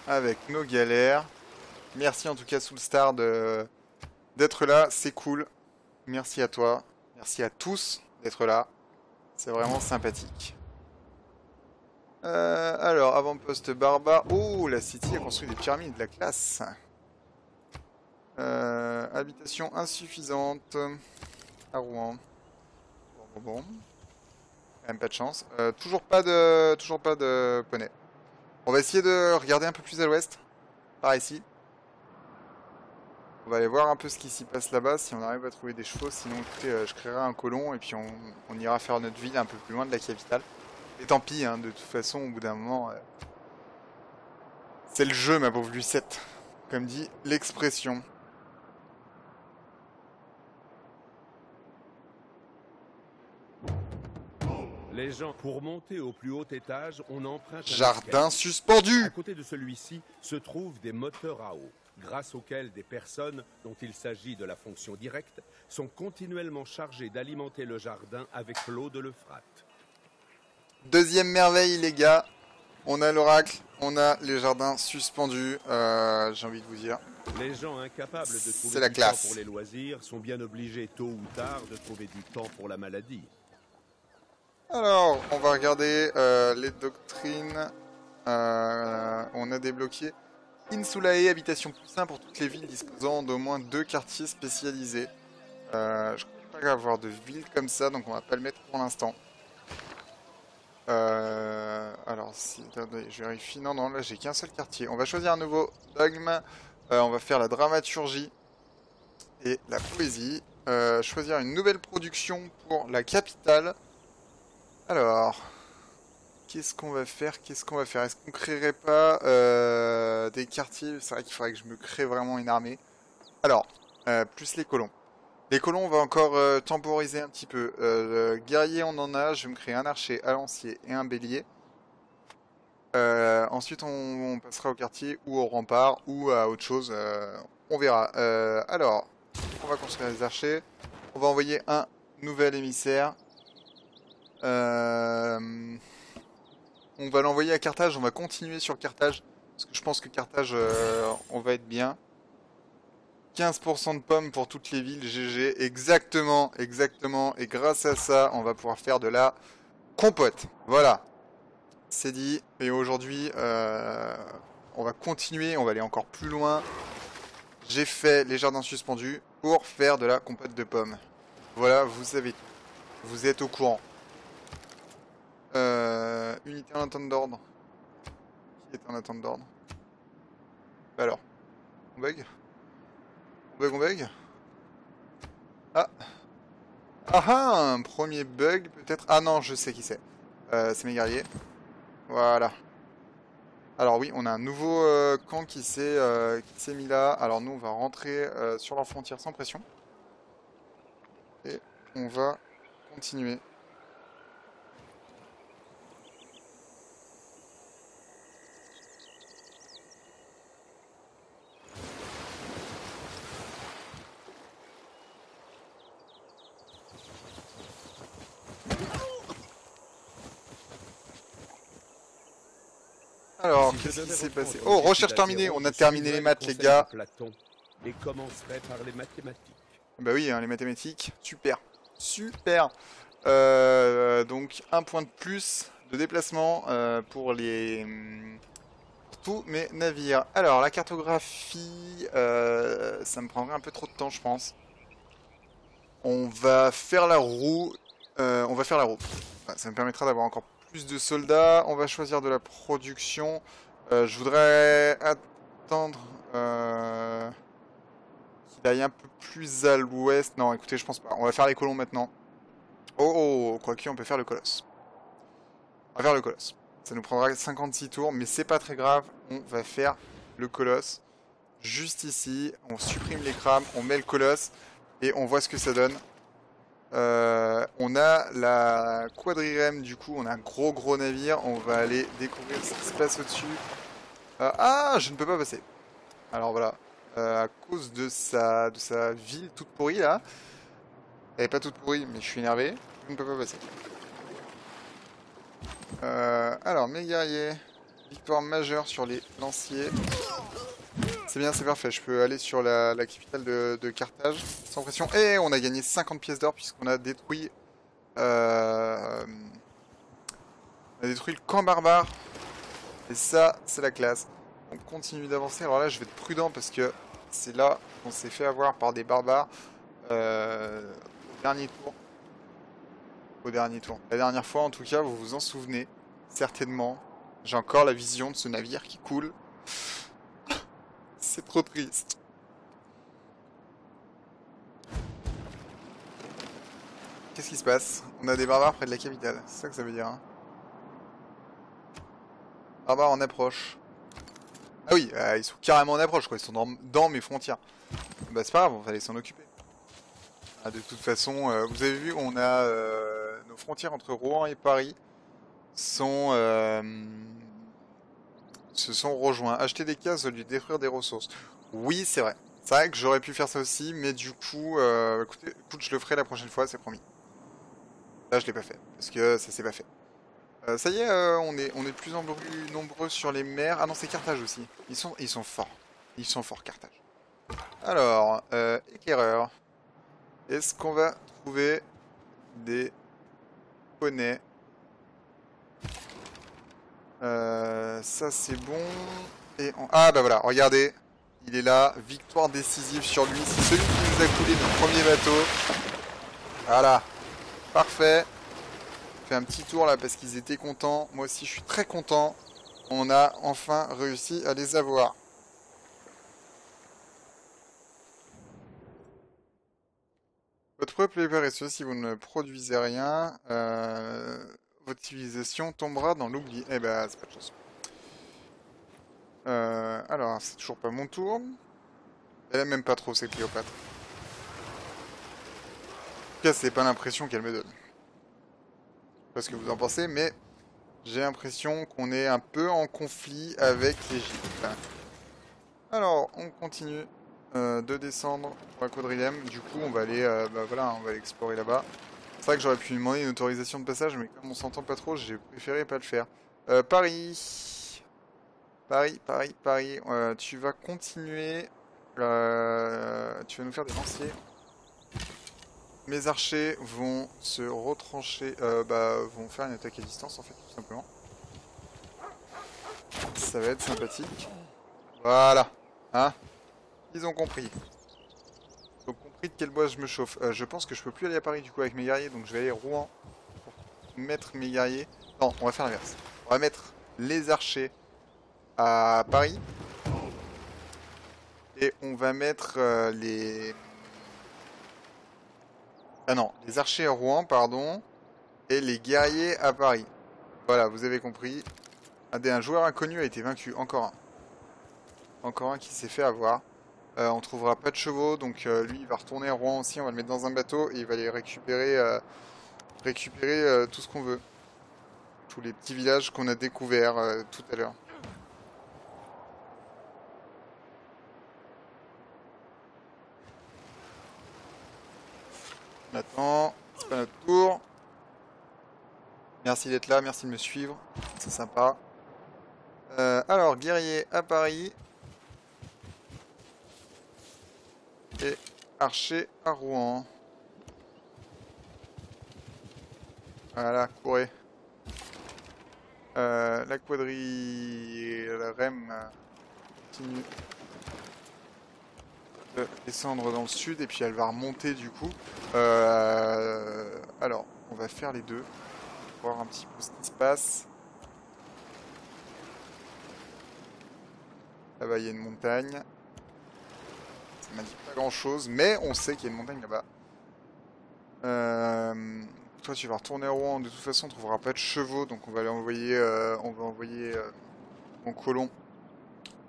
A: avec nos galères. Merci en tout cas Soulstar d'être là, c'est cool. Merci à toi, merci à tous d'être là. C'est vraiment sympathique. Euh, alors, avant-poste barbare. Oh, la City a construit des pyramides de la classe. Euh, habitation insuffisante à Rouen. Bon, bon, même pas de chance. Euh, toujours pas de, toujours pas de poney. On va essayer de regarder un peu plus à l'ouest, par ici. On va aller voir un peu ce qui s'y passe là-bas, si on arrive à trouver des chevaux. Sinon, écoutez, euh, je créerai un colon et puis on, on ira faire notre ville un peu plus loin de la capitale. Et tant pis, hein, de toute façon, au bout d'un moment, euh, c'est le jeu, ma pauvre Lucette, comme dit l'expression.
B: Les gens, pour monter au plus haut étage, on emprunte un
A: Jardin suspendu
B: À côté de celui-ci se trouvent des moteurs à eau, grâce auxquels des personnes, dont il s'agit de la fonction directe, sont continuellement chargées d'alimenter le jardin avec l'eau de l'Euphrate.
A: Deuxième merveille, les gars. On a l'oracle, on a les jardins suspendus. euh, J'ai envie de vous dire.
B: Les gens incapables de trouver
A: la
B: du
A: classe.
B: temps pour les loisirs sont bien obligés tôt ou tard de trouver du temps pour la maladie.
A: Alors, on va regarder euh, les doctrines. Euh, on a débloqué Insulae, habitation 1 pour toutes les villes disposant d'au moins deux quartiers spécialisés. Euh, je crois pas avoir de ville comme ça, donc on va pas le mettre pour l'instant. Euh, alors, si, attendez, je vérifie. Non, non, là j'ai qu'un seul quartier. On va choisir un nouveau dogme. Euh, on va faire la dramaturgie et la poésie. Choisir une nouvelle production pour la capitale. Alors, qu'est-ce qu'on va faire Qu'est-ce qu'on va faire? Est-ce qu'on créerait pas euh, des quartiers? C'est vrai qu'il faudrait que je me crée vraiment une armée. Alors, euh, plus les colons. Les colons, on va encore euh, temporiser un petit peu. Guerrier, on en a. Je vais me créer un archer, un lancier et un bélier. Ensuite, on, passera au quartier ou au rempart ou à autre chose. on verra. Alors, on va construire les archers. On va envoyer un nouvel émissaire. Euh, on va l'envoyer à Carthage, on va continuer sur Carthage, parce que je pense que Carthage, euh, on va être bien. 15% de pommes pour toutes les villes, GG, exactement, exactement, et grâce à ça, on va pouvoir faire de la compote. Voilà, c'est dit, et aujourd'hui, euh, on va continuer, on va aller encore plus loin. J'ai fait les jardins suspendus pour faire de la compote de pommes. Voilà, vous savez. Vous êtes au courant. Euh, unité en attente d'ordre. Qui est en attente d'ordre Bah Alors, on bug On bug, on bug Ah Ah ah Un premier bug peut-être Ah non, je sais qui c'est. Euh, c'est mes guerriers. Voilà. Alors oui, on a un nouveau euh, camp qui s'est mis là. Alors nous, on va rentrer sur leur frontière sans pression. Et on va continuer. Alors,
B: Si je
A: qu'est-ce qui
B: devais
A: s'est
B: reprendre
A: passé
B: une
A: Oh, recherche terminée, on a terminé les maths,
B: le
A: les gars.
B: de Platon et commencerait par les mathématiques.
A: Bah oui, hein, les mathématiques, super, super. Euh, donc un point de plus de déplacement euh, pour les tous mes navires. Alors la cartographie, euh, ça me prendrait un peu trop de temps, je pense. On va faire la roue. on va faire la roue. Ça me permettra d'avoir encore plus de soldats. On va choisir de la production. Euh, je voudrais attendre. Euh qu'il aille un peu plus à l'ouest. Non, écoutez, je pense pas. On va faire les colons maintenant. Oh, oh, oh, quoique, on peut faire le colosse. On va faire le colosse. Ça nous prendra 56 tours, mais c'est pas très grave. On va faire le colosse. Juste ici, on supprime les crames, on met le colosse, et on voit ce que ça donne. Euh, on a la quadrirème, du coup, on a un gros gros navire. On va aller découvrir ce qui se passe au-dessus. Euh, ah, je ne peux pas passer. Alors voilà, euh, à cause de sa, de sa ville toute pourrie là. Elle est pas toute pourrie, mais je suis énervé. Je ne peux pas passer. Euh, alors, mes guerriers. Victoire majeure sur les lanciers. C'est bien, c'est parfait. Je peux aller sur la, capitale de, Carthage sans pression. Et on a gagné 50 pièces d'or puisqu'on a détruit. euh, détruit le camp barbare. Et ça, c'est la classe. On continue d'avancer. Alors là, je vais être prudent parce que c'est là qu'on s'est fait avoir par des barbares euh, au dernier tour. Au dernier tour. La dernière fois, en tout cas, vous vous en souvenez certainement. J'ai encore la vision de ce navire qui coule. C'est trop triste. Qu'est-ce qui se passe? On a des barbares près de la capitale, c'est ça que ça veut dire. Hein. Barbares en approche. Ah oui, euh, ils sont carrément en approche quoi, ils sont dans, mes frontières. Bah c'est pas grave, on va aller s'en occuper. Ah, de toute façon, euh, vous avez vu, on a euh, nos frontières entre Rouen et Paris sont se sont rejoints. Acheter des cases au lieu détruire des ressources. Oui, c'est vrai. C'est vrai que j'aurais pu faire ça aussi, mais du coup, euh, écoute, je le ferai la prochaine fois, c'est promis. Là, je l'ai pas fait, parce que ça s'est pas fait. Euh, ça y est, euh, on est on est plus nombreux sur les mers. Ah non, c'est Carthage aussi. Ils sont ils sont forts. Ils sont forts Carthage. Alors, euh, éclaireur. Est-ce qu'on va trouver des poneys? Euh, ça c'est bon. Et on- Ah bah voilà, regardez. Il est là, victoire décisive sur lui. C'est celui qui nous a coulé notre premier bateau. Voilà, parfait. On fait un petit tour là parce qu'ils étaient contents. Moi aussi je suis très content. On a enfin réussi à les avoir. Votre peuple est paresseux si vous ne produisez rien. Euh, votre civilisation tombera dans l'oubli. Eh ben, c'est pas de chance. Euh, alors, c'est toujours pas mon tour. Elle aime même pas trop cette Cléopâtre. En tout cas, c'est pas l'impression qu'elle me donne. Je sais pas ce que vous en pensez, mais j'ai l'impression qu'on est un peu en conflit avec l'Égypte. Alors, on continue euh, de descendre pour la. Du coup, on va aller, euh, bah voilà, on va aller explorer là-bas. C'est vrai que j'aurais pu lui demander une autorisation de passage, mais comme on s'entend pas trop, j'ai préféré pas le faire. Euh, Paris. Paris, Paris, Paris. Euh, tu vas continuer. euh, tu vas nous faire des lanciers. Mes archers vont se retrancher, bah, vont faire une attaque à distance en fait, tout simplement. Ça va être sympathique. Voilà. Hein? Ils ont compris. De quel bois je me chauffe. Euh, je pense que je peux plus aller à Paris du coup avec mes guerriers, donc je vais aller à Rouen pour mettre mes guerriers. Non, on va faire l'inverse. On va mettre les archers à Paris. Et on va mettre euh, les... Ah non, les archers à Rouen, pardon. Et les guerriers à Paris. Voilà, vous avez compris. Un, un joueur inconnu a été vaincu. Encore un. Encore un qui s'est fait avoir. Euh, on trouvera pas de chevaux, donc euh, lui il va retourner à Rouen aussi. On va le mettre dans un bateau et il va aller récupérer, euh, récupérer euh, tout ce qu'on veut. Tous les petits villages qu'on a découverts tout à l'heure. Maintenant, c'est pas notre tour. Merci d'être là, merci de me suivre, c'est sympa. Alors, guerrier à Paris. Et archer à Rouen. Voilà, courez. Euh, la quadrille, la REM continue de descendre dans le sud et puis elle va remonter du coup. Euh, alors, on va faire les deux. Voir un petit peu ce qui se passe. Là-bas, il y a une montagne. Ça m'indique pas grand-chose, mais on sait qu'il y a une montagne là-bas. Euh, toi, tu vas retourner à Rouen. De toute façon, on trouvera pas de chevaux, donc on va aller envoyer, euh, on va envoyer euh, mon colon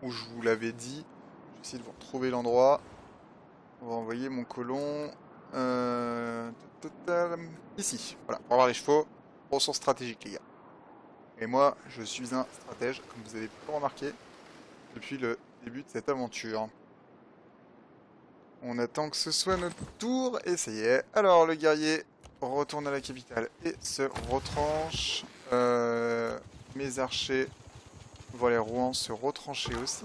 A: où je vous l'avais dit. Je vais essayer de vous retrouver l'endroit. On va envoyer mon colon ici. Voilà, pour avoir les chevaux. Ressources stratégiques, les gars. Et moi, je suis un stratège, comme vous avez pu remarquer depuis le début de cette aventure. On attend que ce soit notre tour, et ça y est. Alors, le guerrier retourne à la capitale et se retranche. Euh, mes archers aller à Rouen se retrancher aussi.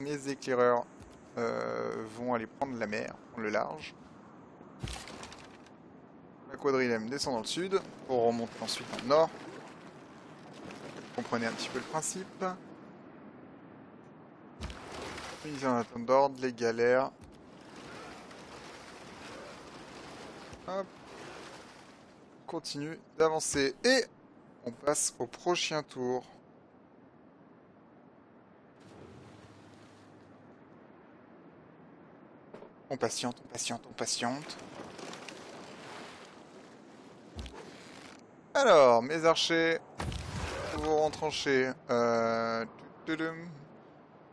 A: Mes éclaireurs euh, vont aller prendre la mer, le large. La quadrilème descend dans le sud pour remonter ensuite dans nord. Vous comprenez un petit peu le principe. Mise en attente d'ordre, les galères. Hop. On Continue d'avancer et on passe au prochain tour. On patiente, on patiente, on patiente. Alors, mes archers, vous rentrancher. Euh,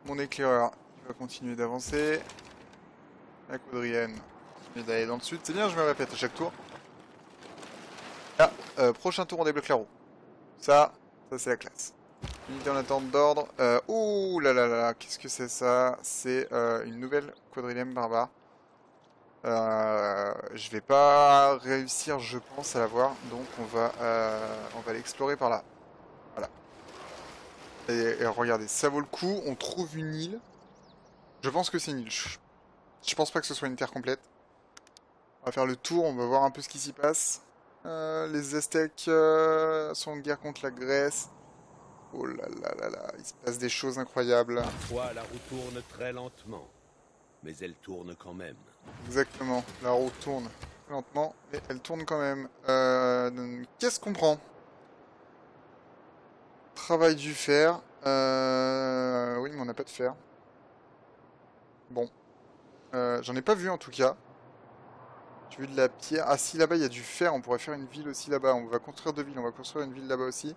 A: mon éclaireur, va continuer d'avancer. La quadrienne d'aller dans le sud. C'est bien, je me répète à chaque tour. Ah, euh, prochain tour, on débloque la roue. Ça, ça c'est la classe. Unité en attente d'ordre. Euh, ouh là là là, qu'est-ce que c'est ça? C'est euh, une nouvelle quadrilème barbare. Euh, je vais pas réussir, je pense, à la voir. Donc on va, euh, on va l'explorer par là. Voilà. Et, et regardez, ça vaut le coup. On trouve une île. Je pense que c'est une île. Je, je pense pas que ce soit une terre complète. On va faire le tour, on va voir un peu ce qui s'y passe. Euh, les Aztèques euh, sont en guerre contre la Grèce. Oh là là là là, il se passe des choses incroyables.
B: Parfois, la roue tourne très lentement, mais elle tourne quand même.
A: Exactement, la roue tourne lentement, mais elle tourne quand même. Euh, Qu'est-ce qu'on prend? Travail du fer. Euh, oui, mais on n'a pas de fer. Bon. J'en ai pas vu en tout cas. J'ai vu de la pierre? Ah si, là-bas il y a du fer, on pourrait faire une ville aussi là-bas. On va construire deux villes, on va construire une ville là-bas aussi.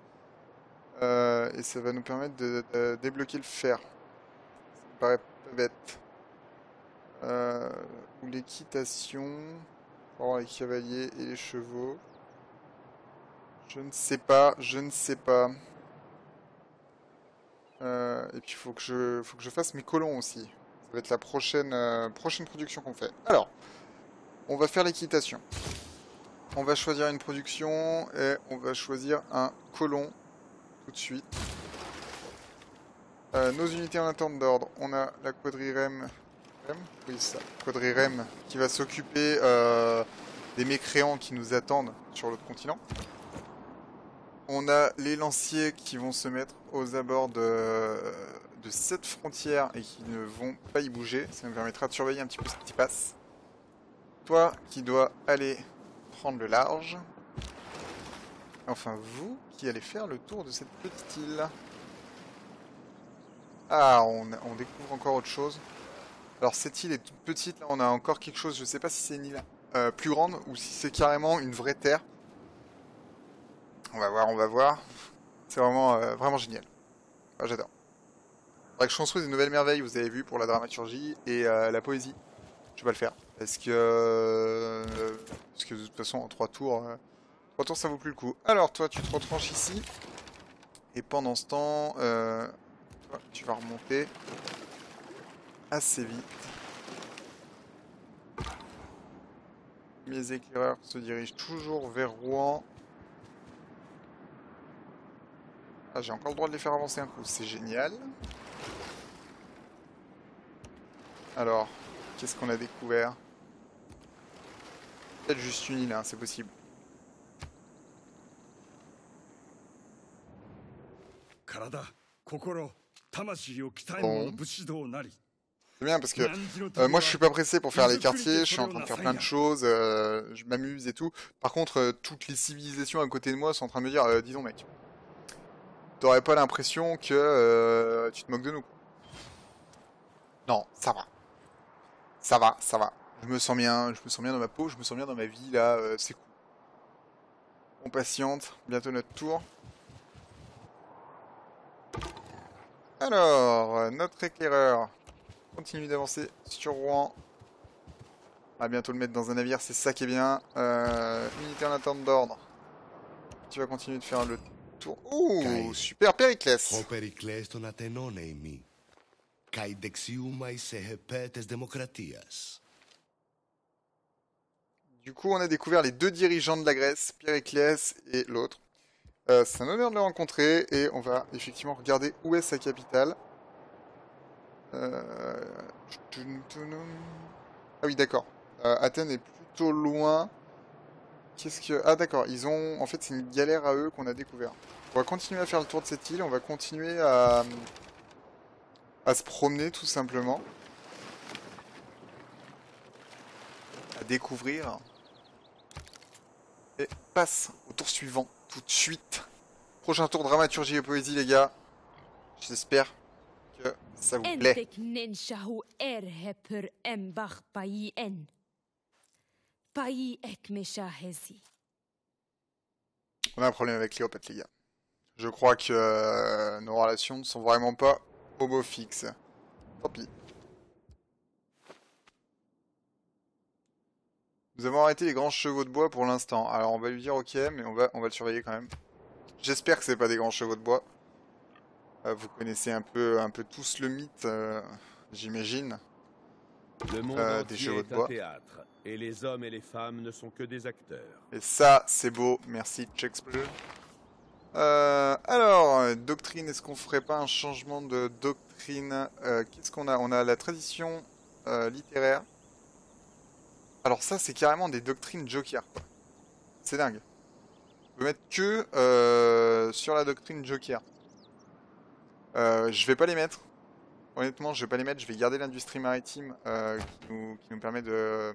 A: Euh, et ça va nous permettre de, débloquer le fer. Ça me paraît pas bête. Euh, ou l'équitation. Pour les cavaliers et les chevaux. Je ne sais pas, je ne sais pas. Euh, et puis il faut que je, fasse mes colons aussi. Ça va être la prochaine, prochaine production qu'on fait. Alors, on va faire l'équitation. On va choisir une production et on va choisir un colon tout de suite. Euh, nos unités en attente d'ordre, on a la quadrirème, Rem oui ça, quadrirème qui va s'occuper euh, des mécréants qui nous attendent sur l'autre continent. On a les lanciers qui vont se mettre aux abords de, de cette frontière et qui ne vont pas y bouger. Ça nous permettra de surveiller un petit peu ce qui passe. Toi qui dois aller prendre le large. Enfin, vous qui allez faire le tour de cette petite île. Ah, on, découvre encore autre chose. Alors, cette île est toute petite. Là, on a encore quelque chose. Je sais pas si c'est une île euh, plus grande ou si c'est carrément une vraie terre. On va voir, on va voir. C'est vraiment, euh, vraiment génial. Ah, J'adore. Faudrait que je construise une nouvelle merveille, vous avez vu, pour la dramaturgie et euh, la poésie. Je vais pas le faire. Parce que, euh, parce que de toute façon, en trois tours, euh, trois tours, ça vaut plus le coup. Alors, toi, tu te retranches ici. Et pendant ce temps, euh, tu vas remonter assez vite. Mes éclaireurs se dirigent toujours vers Rouen. Ah, j'ai encore le droit de les faire avancer un coup, c'est génial. Alors, qu'est-ce qu'on a découvert? Juste une île, hein, c'est possible.
F: Bon.
A: C'est bien parce que euh, moi je suis pas pressé pour faire les quartiers, je suis en train de faire plein de choses, euh, je m'amuse et tout. Par contre, euh, toutes les civilisations à côté de moi sont en train de me dire, disons mec, t'aurais pas l'impression que tu te moques de nous. Non, ça va. Ça va, ça va. Je me sens bien, je me sens bien dans ma peau, je me sens bien dans ma vie là, euh, c'est cool. On patiente, bientôt notre tour. Alors, euh, notre éclaireur continue d'avancer sur Rouen. On va bientôt le mettre dans un navire, c'est ça qui est bien. Euh, unité en attente d'ordre. Tu vas continuer de faire le tour. Ouh,
G: Kai.
A: super Périclès.
G: Ο
A: Du coup, on a découvert les deux dirigeants de la Grèce, Périclès et l'autre. Euh, c'est un honneur de le rencontrer et on va effectivement regarder où est sa capitale. Euh... Ah oui, d'accord. Euh, Athènes est plutôt loin. Qu'est-ce que... Ah d'accord, ils ont... En fait, c'est une galère à eux qu'on a découvert. On va continuer à faire le tour de cette île, on va continuer à... à se promener tout simplement. À découvrir. Et passe au tour suivant tout de suite. Prochain tour dramaturgie et poésie les gars. J'espère que ça vous plaît. On a un problème avec Cléopâtre, les gars. Je crois que euh, nos relations ne sont vraiment pas au beau fixe. Tant pis. Nous avons arrêté les grands chevaux de bois pour l'instant. Alors on va lui dire ok, mais on va, on va le surveiller quand même. J'espère que c'est pas des grands chevaux de bois. Euh, vous connaissez un peu, un peu tous le mythe, euh, j'imagine.
B: Le monde
A: Euh, des chevaux de bois.
B: théâtre, et les hommes et les femmes ne sont que des acteurs.
A: Et ça, c'est beau. Merci, Shakespeare. Euh, alors, euh, doctrine, est-ce qu'on ferait pas un changement de doctrine Euh, Qu'est-ce qu'on a? On a la tradition euh, littéraire. Alors ça, c'est carrément des doctrines Joker. C'est dingue. On peut mettre que euh, sur la doctrine Joker. Euh, je vais pas les mettre. Honnêtement, je vais pas les mettre. Je vais garder l'industrie maritime euh, qui, nous, permet de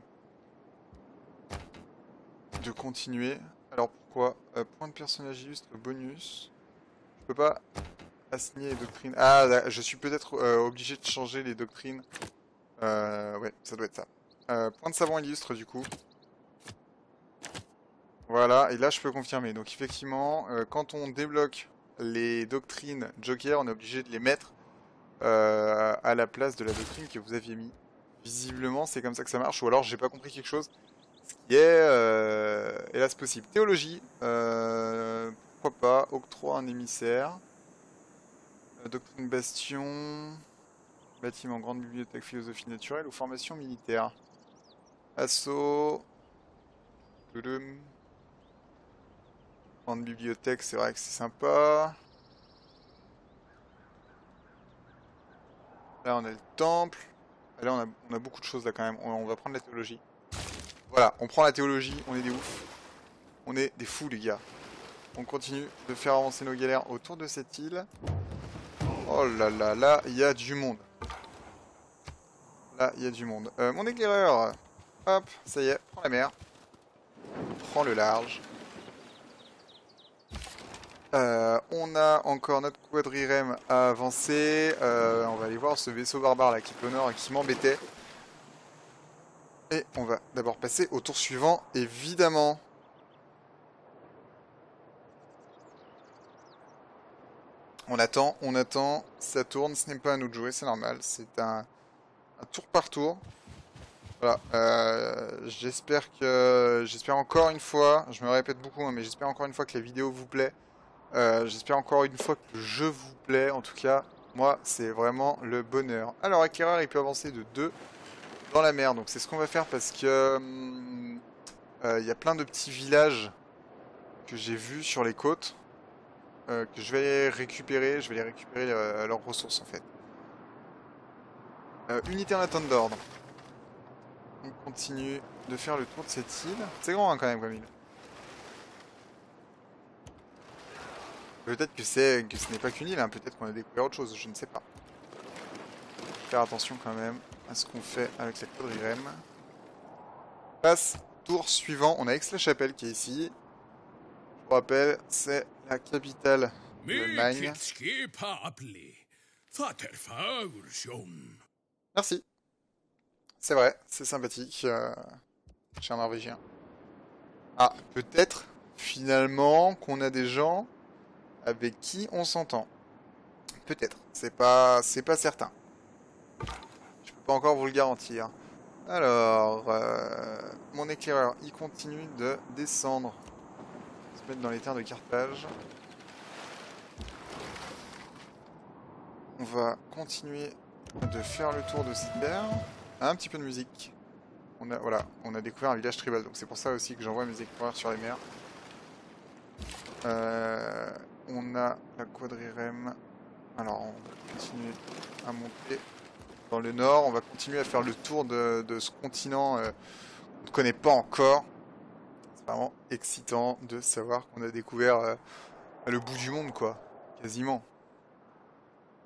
A: de continuer. Alors pourquoi? Point de personnage illustre bonus. Je peux pas assigner les doctrines. Ah, je suis peut-être obligé de changer les doctrines. Ouais, ça doit être ça. Euh, point de savant illustre du coup. Voilà, et là je peux confirmer. Donc effectivement, euh, quand on débloque les doctrines Joker, on est obligé de les mettre euh, à la place de la doctrine que vous aviez mis. Visiblement, c'est comme ça que ça marche, ou alors j'ai pas compris quelque chose. Ce qui est, hélas, possible. Théologie, pourquoi pas. Octroi un émissaire. Doctrine Bastion. Bâtiment, grande bibliothèque, philosophie naturelle ou formation militaire. Assaut. Grande bibliothèque, c'est vrai que c'est sympa. Là, on a le temple. Là, on a, beaucoup de choses là quand même. On, va prendre la théologie. Voilà, on prend la théologie, on est des oufs. On est des fous, les gars. On continue de faire avancer nos galères autour de cette île. Oh là là, là, il y a du monde. Là, il y a du monde. Euh, mon éclaireur. Hop, ça y est, prends la mer. Prends le large. Euh, on a encore notre quadrirème à avancer. Euh, on va aller voir ce vaisseau barbare là qui nord et qui m'embêtait. Et on va d'abord passer au tour suivant, évidemment. On attend, on attend, ça tourne, ce n'est pas à nous de jouer, c'est normal, c'est un tour par tour. Voilà, euh, j'espère que, j'espère encore une fois, je me répète beaucoup, hein, mais j'espère encore une fois que la vidéo vous plaît. Euh, j'espère encore une fois que le jeu vous plaît, en tout cas, moi, c'est vraiment le bonheur. Alors, éclaireur, il peut avancer de 2 dans la mer, donc c'est ce qu'on va faire parce que hum, euh, il y a plein de petits villages que j'ai vus sur les côtes euh, que je vais récupérer, je vais les récupérer euh, leurs ressources en fait. Euh, unité en attente d'ordre. On continue de faire le tour de cette île. C'est grand hein, quand même comme île. Peut-être que c'est que ce n'est pas qu'une île, hein. peut-être qu'on a découvert autre chose, je ne sais pas. Faire attention quand même à ce qu'on fait avec la quadrirème. Passe, tour suivant, on a Aix-la-Chapelle qui est ici. Je vous rappelle, c'est la capitale de Magne. Merci. C'est vrai, c'est sympathique. Euh, cher Norvégien. Ah, peut-être finalement qu'on a des gens avec qui on s'entend. Peut-être. C'est pas, c'est pas certain. Je peux pas encore vous le garantir. Alors, euh, mon éclaireur, il continue de descendre. Se mettre dans les terres de Carthage. On va continuer de faire le tour de ces terres. Un petit peu de musique. On a, découvert un village tribal, donc c'est pour ça aussi que j'envoie mes éclaireurs sur les mers. Euh, on a la quadrirème. Alors, on va continuer à monter dans le nord. On va continuer à faire le tour de, de ce continent euh, qu'on ne connaît pas encore. C'est vraiment excitant de savoir qu'on a découvert euh, le bout du monde, quoi. Quasiment.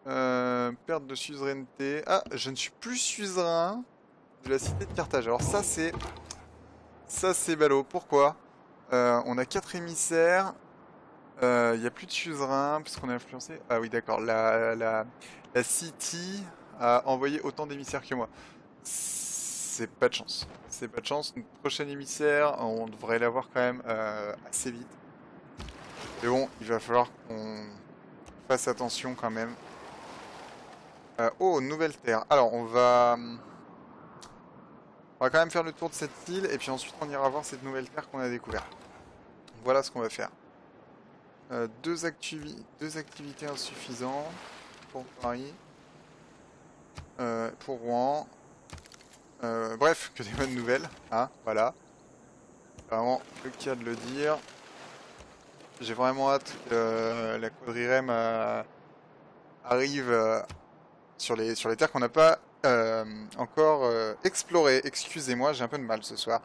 A: Euh, perte de suzeraineté. Ah, je ne suis plus suzerain de la cité de Carthage. Alors ça, c'est... Ça, c'est ballot. Pourquoi? Euh, On a quatre émissaires. Il n'y a plus de suzerain puisqu'on a influencé. Ah oui, d'accord. La, la, la City a envoyé autant d'émissaires que moi. C'est pas de chance. C'est pas de chance. Notre prochain émissaire, on devrait l'avoir quand même euh, assez vite. Mais bon, il va falloir qu'on fasse attention quand même. Euh, oh, nouvelle terre. Alors, on va... On va quand même faire le tour de cette île, et puis ensuite on ira voir cette nouvelle terre qu'on a découverte. Voilà ce qu'on va faire. Euh, deux, activi deux activités insuffisantes pour Paris. Euh, pour Rouen. Bref, que des bonnes nouvelles. Hein, voilà. Vraiment le cas de le dire. J'ai vraiment hâte que la quadrirème arrive sur, les, sur les terres qu'on n'a pas encore explorées. Excusez-moi, j'ai un peu de mal ce soir.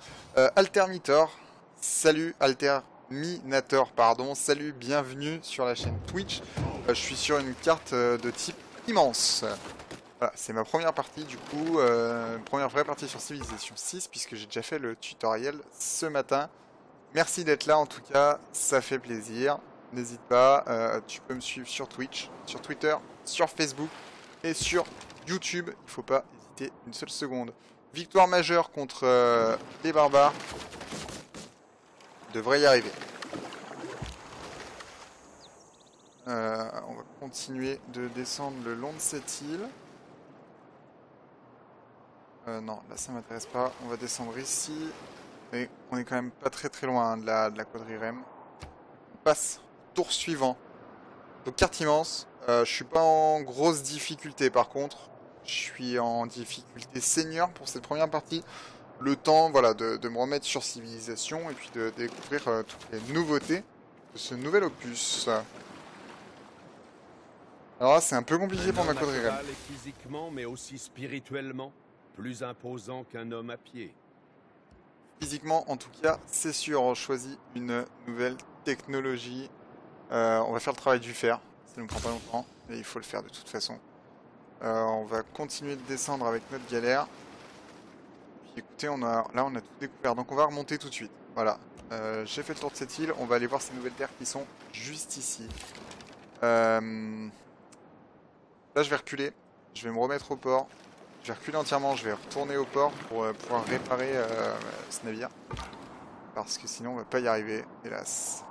A: Alternitor. Salut Alterminator, pardon. Salut, bienvenue sur la chaîne Twitch. je suis sur une carte de type immense. Voilà, c'est ma première partie du coup, euh, première vraie partie sur Civilization 6 puisque j'ai déjà fait le tutoriel ce matin. Merci d'être là en tout cas, ça fait plaisir. N'hésite pas, euh, tu peux me suivre sur Twitch, sur Twitter, sur Facebook et sur YouTube. Il ne faut pas hésiter une seule seconde. Victoire majeure contre euh, les barbares. Devrait y arriver. on va continuer de descendre le long de cette île. Euh, non, là ça m'intéresse pas. On va descendre ici. Mais on est quand même pas très très loin hein, de la, de la. On passe. Tour suivant. Donc carte immense. Euh, je suis pas en grosse difficulté par contre. Je suis en difficulté senior pour cette première partie. Le temps voilà, de, me remettre sur civilisation et puis de, découvrir euh, toutes les nouveautés de ce nouvel opus. Alors là c'est un peu compliqué pour ma quadrirème.
B: physiquement mais aussi spirituellement plus imposant qu'un homme à pied.
A: Physiquement, en tout cas, c'est sûr, on choisit une nouvelle technologie. Euh, on va faire le travail du fer, ça ne prend pas longtemps, mais il faut le faire de toute façon. Euh, on va continuer de descendre avec notre galère. Écoutez, on a, là on a tout découvert, donc on va remonter tout de suite. Voilà, euh, j'ai fait le tour de cette île, on va aller voir ces nouvelles terres qui sont juste ici. là je vais reculer, je vais me remettre au port. Je vais reculer entièrement, je vais retourner au port pour euh, pouvoir réparer euh, ce navire. Parce que sinon on va pas y arriver, hélas.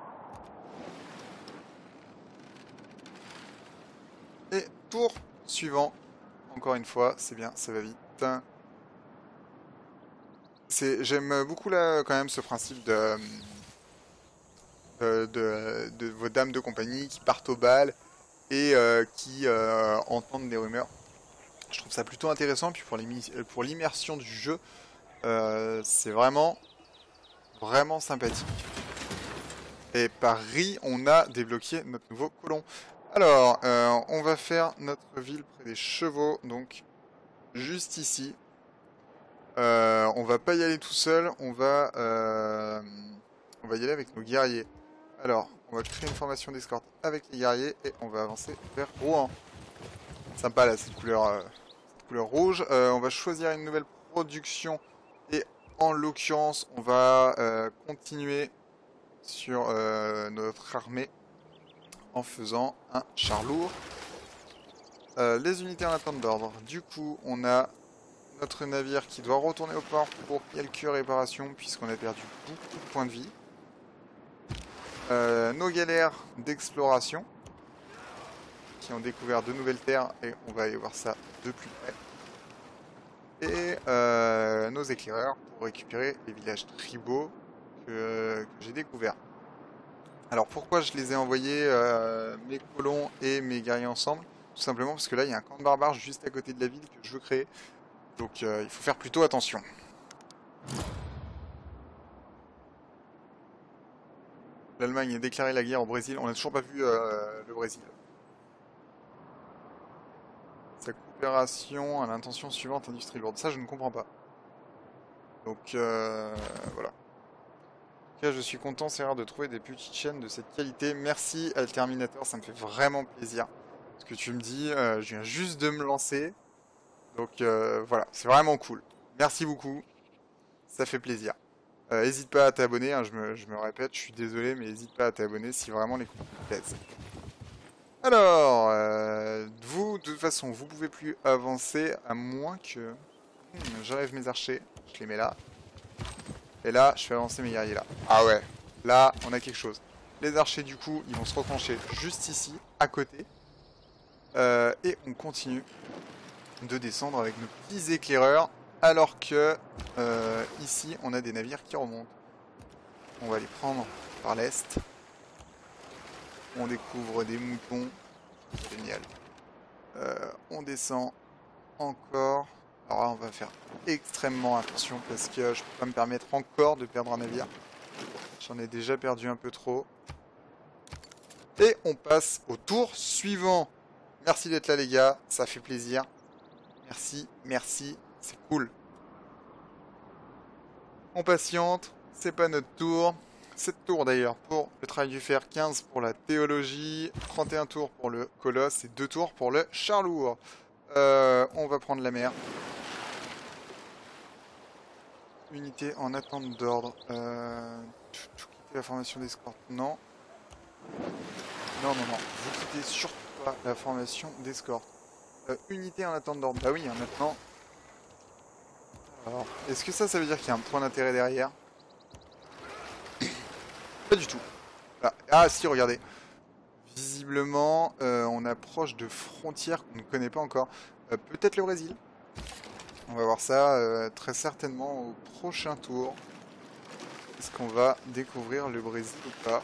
A: Et tour suivant. Encore une fois, c'est bien, ça va vite. J'aime beaucoup là quand même ce principe de, euh, de, vos dames de compagnie qui partent au bal et qui entendent des rumeurs je trouve ça plutôt intéressant. Puis euh, pour l'immersion du jeu, euh, c'est vraiment, vraiment sympathique. Et par Ri, on a débloqué notre nouveau colon. Alors, euh, on va faire notre ville près des chevaux, donc juste ici. on va pas y aller tout seul, on va, on va y aller avec nos guerriers. Alors, on va créer une formation d'escorte avec les guerriers et on va avancer vers Rouen. Sympa là, cette couleur couleur rouge. Euh, on va choisir une nouvelle production et en l'occurrence on va euh, continuer sur euh, notre armée en faisant un char lourd. les unités en attente d'ordre. Du coup on a notre navire qui doit retourner au port pour quelques réparations puisqu'on a perdu beaucoup de points de vie. nos galères d'exploration qui ont découvert de nouvelles terres et on va aller voir ça de plus près. Et euh, nos éclaireurs pour récupérer les villages tribaux que, j'ai découverts. Alors pourquoi je les ai envoyés, euh, mes colons et mes guerriers ensemble? Tout simplement parce que là il y a un camp de barbares juste à côté de la ville que je veux créer. Donc euh, il faut faire plutôt attention. L'Allemagne a déclaré la guerre au Brésil. On n'a toujours pas vu le Brésil. Opération à l'intention suivante, industrie lourde. Ça, je ne comprends pas. Donc, euh, voilà. Je suis content, c'est rare de trouver des petites chaînes de cette qualité. Merci, Alterminator, ça me fait vraiment plaisir. Ce que tu me dis, euh, je viens juste de me lancer. Donc, euh, voilà, c'est vraiment cool. Merci beaucoup. Ça fait plaisir. N'hésite pas à t'abonner, hein, je, me, répète, je suis désolé, mais n'hésite pas à t'abonner si vraiment les contenus plaisent. Alors, euh, vous, de toute façon, vous pouvez plus avancer à moins que... Hmm, j'enlève mes archers, je les mets là. Et là, je fais avancer mes guerriers là. Ah ouais, là, on a quelque chose. Les archers, du coup, ils vont se retrancher juste ici, à côté. Euh, et on continue de descendre avec nos petits éclaireurs, alors que euh, ici, on a des navires qui remontent. On va les prendre par l'est. On découvre des moutons. Génial. Euh, on descend encore. Alors là, on va faire extrêmement attention parce que je peux pas me permettre encore de perdre un navire. J'en ai déjà perdu un peu trop. Et on passe au tour suivant. Merci d'être là les gars, ça fait plaisir. Merci, merci, c'est cool. On patiente, c'est pas notre tour. 7 tours d'ailleurs pour le travail du fer, 15 pour la théologie, 31 tours pour le colosse et 2 tours pour le charlour. Euh, on va prendre la mer. Unité en attente d'ordre. Euh, quitter la formation d'escorte, non. Non, non, non. Vous quittez surtout pas la formation d'escorte. Euh, unité en attente d'ordre. Bah oui, hein, maintenant. Alors, est-ce que ça, ça veut dire qu'il y a un point d'intérêt derrière *coughs* Pas du tout. Ah, ah si, regardez. Visiblement, euh, on approche de frontières qu'on ne connaît pas encore. Euh, Peut-être le Brésil. On va voir ça euh, très certainement au prochain tour. Est-ce qu'on va découvrir le Brésil ou pas?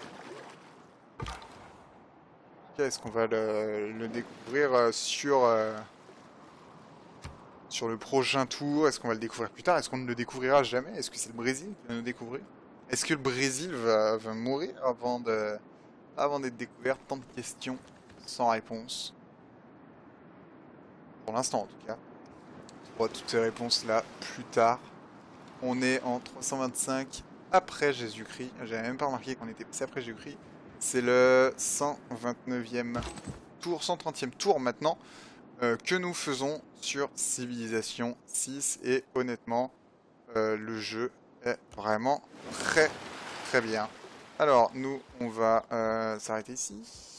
A: Est-ce qu'on va le, découvrir euh, sur, euh, sur le prochain tour? Est-ce qu'on va le découvrir plus tard? Est-ce qu'on ne le découvrira jamais? Est-ce que c'est le Brésil qui va nous découvrir? Est-ce que le Brésil va, va mourir avant de avant d'être découvert? Tant de questions sans réponse. Pour l'instant en tout cas. On aura toutes ces réponses là plus tard. On est en 325 après Jésus-Christ. J'avais même pas remarqué qu'on était passé après Jésus-Christ. C'est le 129e tour, 130e tour maintenant euh, que nous faisons sur Civilisation 6 et honnêtement euh, le jeu est vraiment très très bien. Alors nous on va euh, s'arrêter ici.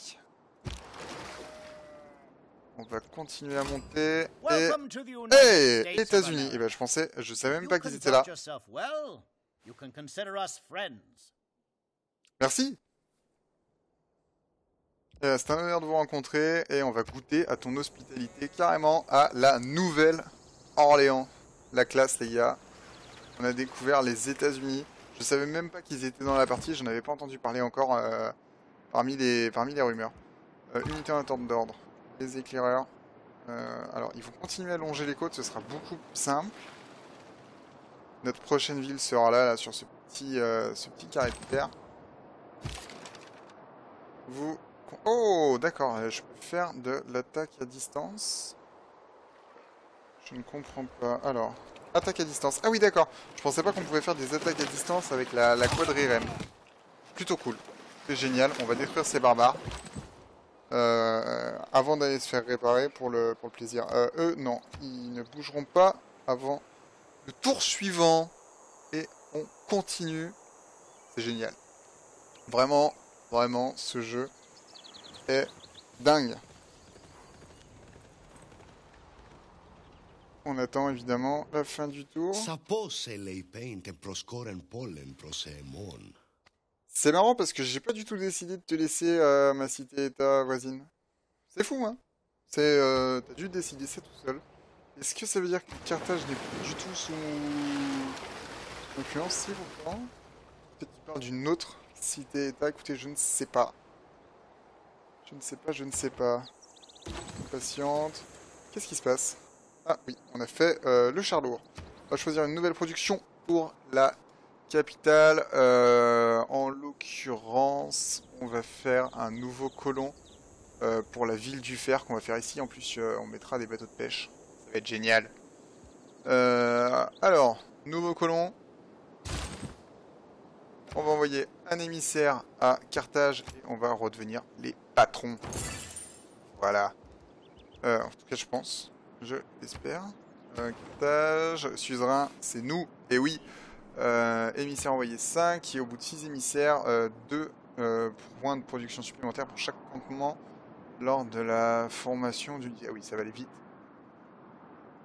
A: On va continuer à monter et Hey États-Unis. Et ben je pensais, je savais même pas qu'ils étaient là. Merci. Euh, C'est un honneur de vous rencontrer et on va goûter à ton hospitalité carrément à la nouvelle Orléans. La classe les gars. On a découvert les États-Unis. Je savais même pas qu'ils étaient dans la partie, j'en avais pas entendu parler encore euh, parmi, les, parmi les rumeurs. Euh, unité en attente d'ordre. Les éclaireurs. Euh, alors ils vont continuer à longer les côtes, ce sera beaucoup plus simple. Notre prochaine ville sera là, là sur ce petit, euh, ce petit carré de terre. Vous... Oh, d'accord, euh, je peux faire de l'attaque à distance. Je ne comprends pas. Alors, attaque à distance. Ah oui, d'accord. Je pensais pas qu'on pouvait faire des attaques à distance avec la, la quadrirème. Plutôt cool. C'est génial. On va détruire ces barbares. Euh, avant d'aller se faire réparer pour le, pour le plaisir. Euh, eux, non. Ils ne bougeront pas avant le tour suivant. Et on continue. C'est génial. Vraiment, vraiment, ce jeu est dingue. On attend évidemment la fin du tour. C'est marrant parce que j'ai pas du tout décidé de te laisser euh, ma cité-état voisine. C'est fou, hein C'est, euh, T'as dû décider ça tout seul. Est-ce que ça veut dire que Carthage n'est plus du tout sous influence, si, pourtant Peut-être qu'il parle d'une autre cité-état. Écoutez, je ne sais pas. Je ne sais pas, je ne sais pas. Patiente. Qu'est-ce qui se passe? Ah oui, on a fait euh, le char lourd. On va choisir une nouvelle production pour la capitale. Euh, en l'occurrence, on va faire un nouveau colon euh, pour la ville du fer qu'on va faire ici. En plus, euh, on mettra des bateaux de pêche. Ça va être génial. Alors, nouveau colon. On va envoyer un émissaire à Carthage et on va redevenir les patrons. Voilà. En tout cas, je pense. Je l'espère. Carthage, suzerain, c'est nous. Et oui. Euh, émissaire envoyé 5 et au bout de 6 émissaires, 2 points de production supplémentaires pour chaque campement lors de la formation du... Ah oui, ça va aller vite.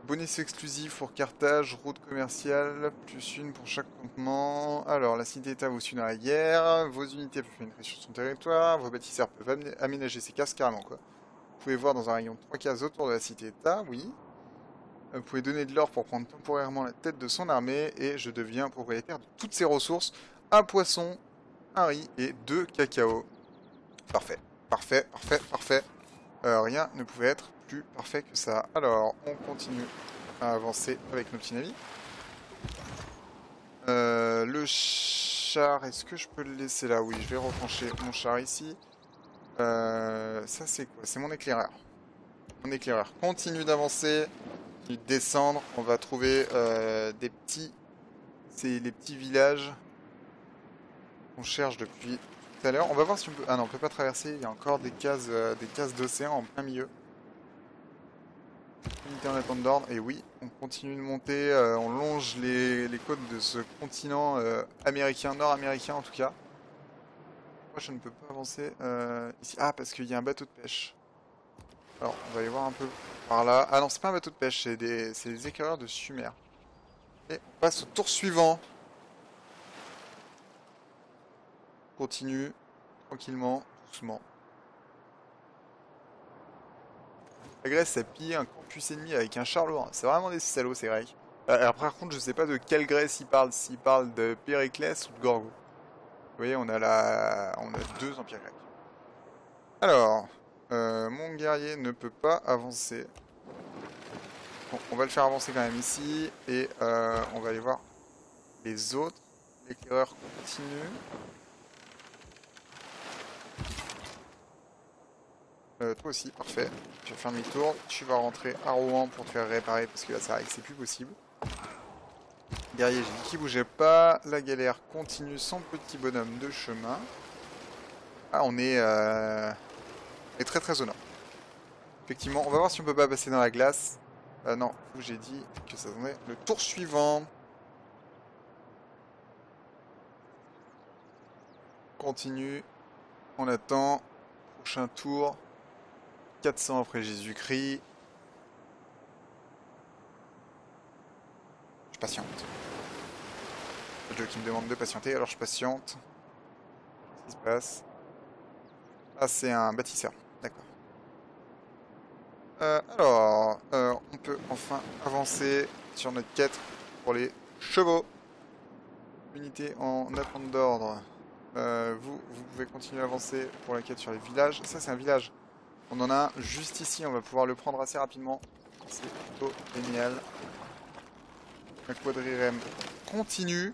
A: Bonus exclusif pour Carthage, route commerciale, plus une pour chaque campement. Alors, la cité-état vous suit dans la guerre, vos unités peuvent pénétrer sur son territoire, vos bâtisseurs peuvent amé- aménager ses cases carrément. Vous pouvez voir dans un rayon de 3 cases autour de la cité-état, oui. Vous pouvez donner de l'or pour prendre temporairement la tête de son armée et je deviens propriétaire de toutes ses ressources. Un poisson, un riz et deux cacao. Parfait, parfait, parfait, parfait. Euh, rien ne pouvait être plus parfait que ça. Alors, on continue à avancer avec nos petits navires. Euh, le char, est-ce que je peux le laisser là? Oui, je vais rebrancher mon char ici. Euh, ça c'est quoi? C'est mon éclaireur. Mon éclaireur continue d'avancer, descendre. On va trouver euh, des petits... C'est les petits villages qu'on cherche depuis tout à l'heure. On va voir si on peut... Ah non, on peut pas traverser. Il y a encore des cases, euh, des cases d'océan en plein milieu. Unité en attente d'ordre. Et oui, on continue de monter. euh, on longe les, les côtes de ce continent américain, nord-américain en tout cas. Moi, je ne peux pas avancer ici. Ah, parce qu'il y a un bateau de pêche. Alors, on va aller voir un peu Ah non, c'est pas un bateau de pêche, c'est des, des éclaireurs de Sumer. Et on passe au tour suivant. Continue tranquillement, doucement. La Grèce a pillé un campus ennemi avec un char. C'est vraiment des salauds, ces Grecs. Euh, Alors, par contre, je sais pas de quelle Grèce ils parlent. S'ils parlent de Périclès ou de Gorgo. Vous voyez, on a la... on a deux empires grecs. Alors, euh, mon guerrier ne peut pas avancer. Bon, on va le faire avancer quand même ici. Et euh, on va aller voir les autres. L'éclaireur continue. Euh, toi aussi, parfait. Tu vas faire demi-tour. Tu vas rentrer à Rouen pour te faire réparer parce que là, ça c'est plus possible. Guerrier, j'ai dit qu'il bougeait pas. La galère continue son petit bonhomme de chemin. Ah, on est, euh... on est très très au nord. Effectivement, on va voir si on peut pas passer dans la glace. Euh, non, j'ai dit que ça donnait le tour suivant. Continue. On attend. Prochain tour. 400 après Jésus-Christ. Je patiente. Le jeu qui me demande de patienter, alors je patiente. Qu'est-ce qui se passe? Ah, c'est un bâtisseur. Euh, alors, euh, on peut enfin avancer sur notre quête pour les chevaux. Unité en attente d'ordre. Euh, vous, vous pouvez continuer à avancer pour la quête sur les villages. Ça, c'est un village. On en a un juste ici. On va pouvoir le prendre assez rapidement. C'est plutôt génial. La quadrirème continue.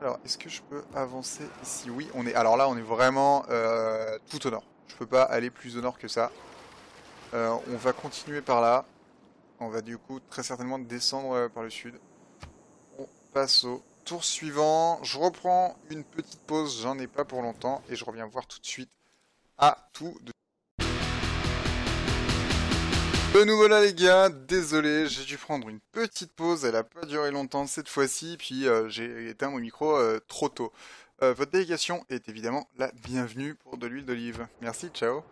A: Alors, est-ce que je peux avancer ici? Oui, on est. Alors là, on est vraiment tout au nord. Je peux pas aller plus au nord que ça. Euh, on va continuer par là. On va du coup très certainement descendre par le sud. On passe au tour suivant. Je reprends une petite pause. J'en ai pas pour longtemps et je reviens voir tout de suite à tout de de nouveau là les gars, désolé, j'ai dû prendre une petite pause, elle a pas duré longtemps cette fois-ci, puis euh, j'ai éteint mon micro euh, trop tôt. Euh, votre délégation est évidemment la bienvenue pour de l'huile d'olive. Merci, ciao.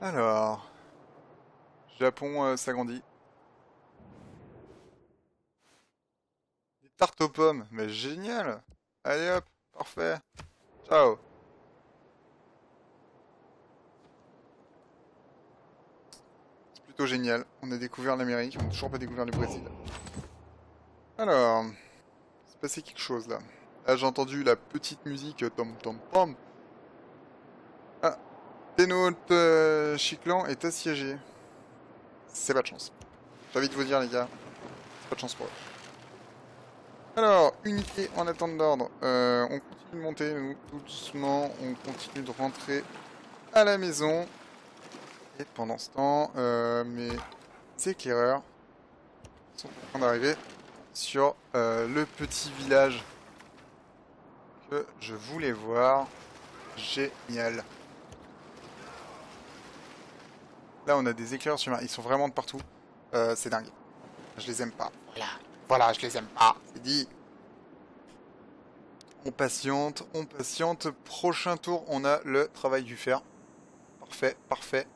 A: Alors, Japon euh, s'agrandit. Des tartes aux pommes, mais génial Allez hop, parfait. Ciao plutôt génial. On a découvert l'Amérique, on n'a toujours pas découvert le Brésil. Alors, c'est passé quelque chose là. Là j'ai entendu la petite musique euh, tom tom pom. Ah, Ténote euh, Chiclan est assiégé. C'est pas de chance. J'ai envie de vous dire les gars, c'est pas de chance pour eux. Alors, unité en attente d'ordre. Euh, on continue de monter, nous, tout doucement. On continue de rentrer à la maison. Et pendant ce temps, mes éclaireurs sont en train d'arriver sur le petit village que je voulais voir. Génial. Là, on a des éclaireurs sur Ils sont vraiment de partout. Euh, c'est dingue. Je les aime pas. Voilà. Voilà, je les aime pas. C'est dit. On patiente, on patiente. Prochain tour, on a le travail du fer. Parfait, parfait.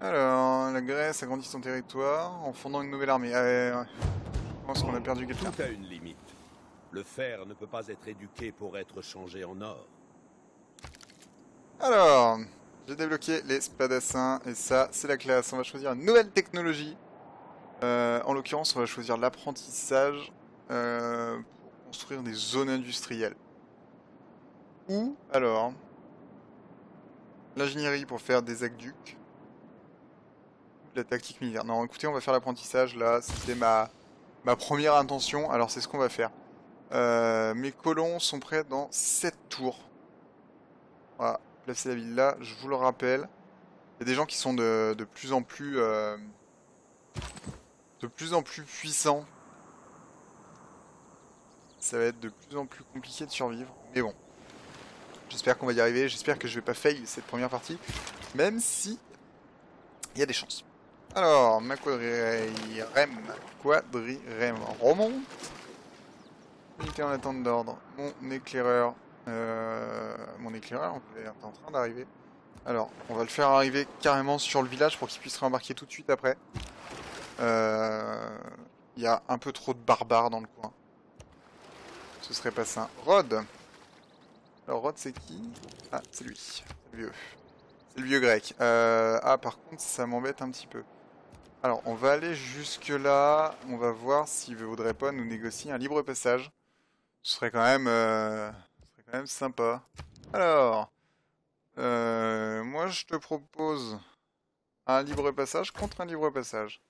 A: Alors, la Grèce agrandit son territoire en fondant une nouvelle armée. Ah, ouais, ouais. Je pense qu'on a perdu quelqu'un.
B: Tout a une limite. Le fer ne peut pas être éduqué pour être changé en or.
A: Alors, j'ai débloqué les spadassins et ça, c'est la classe. On va choisir une nouvelle technologie. Euh, en l'occurrence, on va choisir l'apprentissage euh, pour construire des zones industrielles. Ou alors, l'ingénierie pour faire des aqueducs. La tactique militaire. Non, écoutez, on va faire l'apprentissage là. C'était ma, ma première intention. Alors, c'est ce qu'on va faire. Euh, mes colons sont prêts dans 7 tours. Voilà, placer la ville là, je vous le rappelle. Il y a des gens qui sont de, de plus en plus... euh, de plus en plus puissants. Ça va être de plus en plus compliqué de survivre. Mais bon. J'espère qu'on va y arriver. J'espère que je vais pas fail cette première partie. Même si... Il y a des chances. Alors, ma quadrirem. Quadrirem remonte. En attente d'ordre. Mon éclaireur. euh, mon éclaireur est en train d'arriver. Alors, on va le faire arriver carrément sur le village pour qu'il puisse rembarquer tout de suite après. Euh, Il y a un peu trop de barbares dans le coin. Ce serait pas sain. Rod Alors, Rod, c'est qui? Ah, c'est lui. C'est le vieux. C'est le vieux grec. Euh, ah, par contre, ça m'embête un petit peu. Alors, on va aller jusque là. On va voir s'il ne voudrait pas nous négocier un libre passage. Ce serait quand même, euh, serait quand même sympa. Alors, euh, moi je te propose un libre passage contre un libre passage.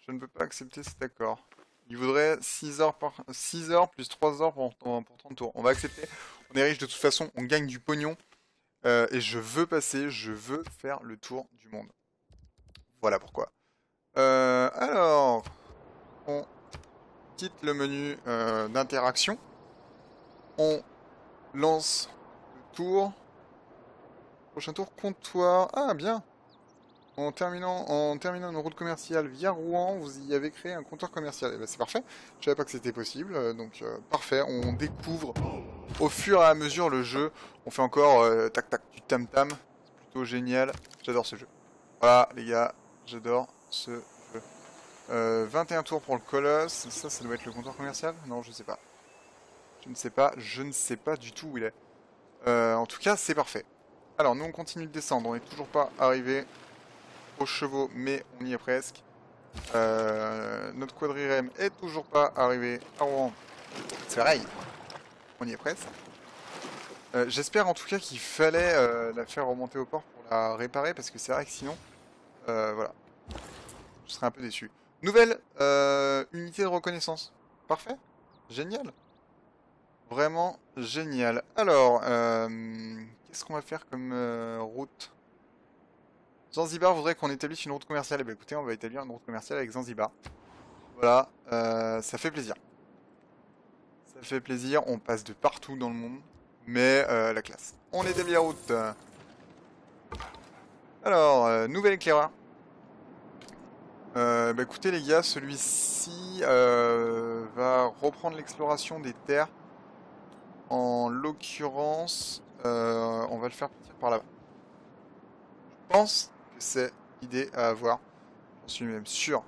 A: Je ne peux pas accepter cet accord. Il voudrait 6 heures, par... 6 heures plus 3 heures pour, pour 30 tours. On va accepter. On est riche de toute façon, on gagne du pognon. Euh, et je veux passer, je veux faire le tour du monde. Voilà pourquoi. Alors, on le menu euh, d'interaction. On lance le tour. Prochain tour, comptoir. Ah, bien. En terminant, en terminant une route commerciale via Rouen, vous y avez créé un comptoir commercial. Et ben, c'est parfait. Je savais pas que c'était possible. euh, Donc, euh, parfait. On découvre au fur et à mesure le jeu. On fait encore tac tac du tam tam. C'est plutôt génial. J'adore ce jeu. Voilà, les gars. J'adore ce. Euh, 21 tours pour le colosse. Ça, ça doit être le comptoir commercial? Non, je sais pas. Je ne sais pas. Je ne sais pas du tout où il est. Euh, en tout cas, c'est parfait. Alors, nous, on continue de descendre. On n'est toujours pas arrivé aux chevaux, mais on y est presque. Euh, notre quadrirème est toujours pas arrivé à Rouen. C'est pareil. On y est presque. Euh, J'espère en tout cas qu'il fallait la faire remonter au port pour la réparer, parce que c'est vrai que sinon, voilà, je serais un peu déçu. Nouvelle euh, unité de reconnaissance. Parfait. Génial. Vraiment génial. Alors, euh, qu'est-ce qu'on va faire comme euh, route? Zanzibar voudrait qu'on établisse une route commerciale. Eh bien, écoutez, on va établir une route commerciale avec Zanzibar. Voilà, ça fait plaisir. Ça fait plaisir, on passe de partout dans le monde, mais la classe. On établit la route. Alors, nouvel éclaireur. Euh, bah écoutez les gars, celui-ci euh, va reprendre l'exploration des terres. En l'occurrence, euh, on va le faire partir par là-bas. Je pense que c'est l'idée à avoir. J'en suis même sûr.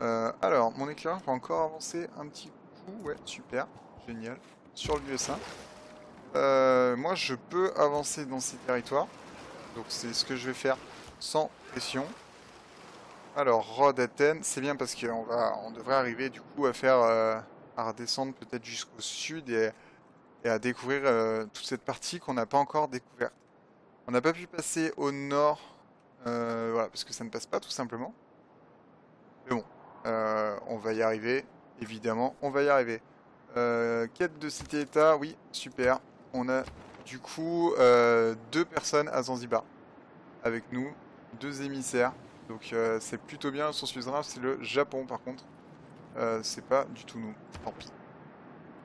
A: Alors, mon éclaireur va encore avancer un petit coup. Ouais, super, génial. Sur le lieu saint. Euh, moi, je peux avancer dans ces territoires. Donc, c'est ce que je vais faire sans pression. Alors, Rhodes, Athènes, c'est bien parce qu'on va, on devrait arriver du coup à faire, euh, à redescendre peut-être jusqu'au sud et, à découvrir euh, toute cette partie qu'on n'a pas encore découverte. On n'a pas pu passer au nord, euh, voilà, parce que ça ne passe pas tout simplement. Mais bon, on va y arriver, évidemment, on va y arriver. Quête de cité-état, oui, super. On a du coup deux personnes à Zanzibar avec nous, deux émissaires. Donc euh, c'est plutôt bien, son suzerain c'est le Japon par contre. Euh, c'est pas du tout nous, tant pis.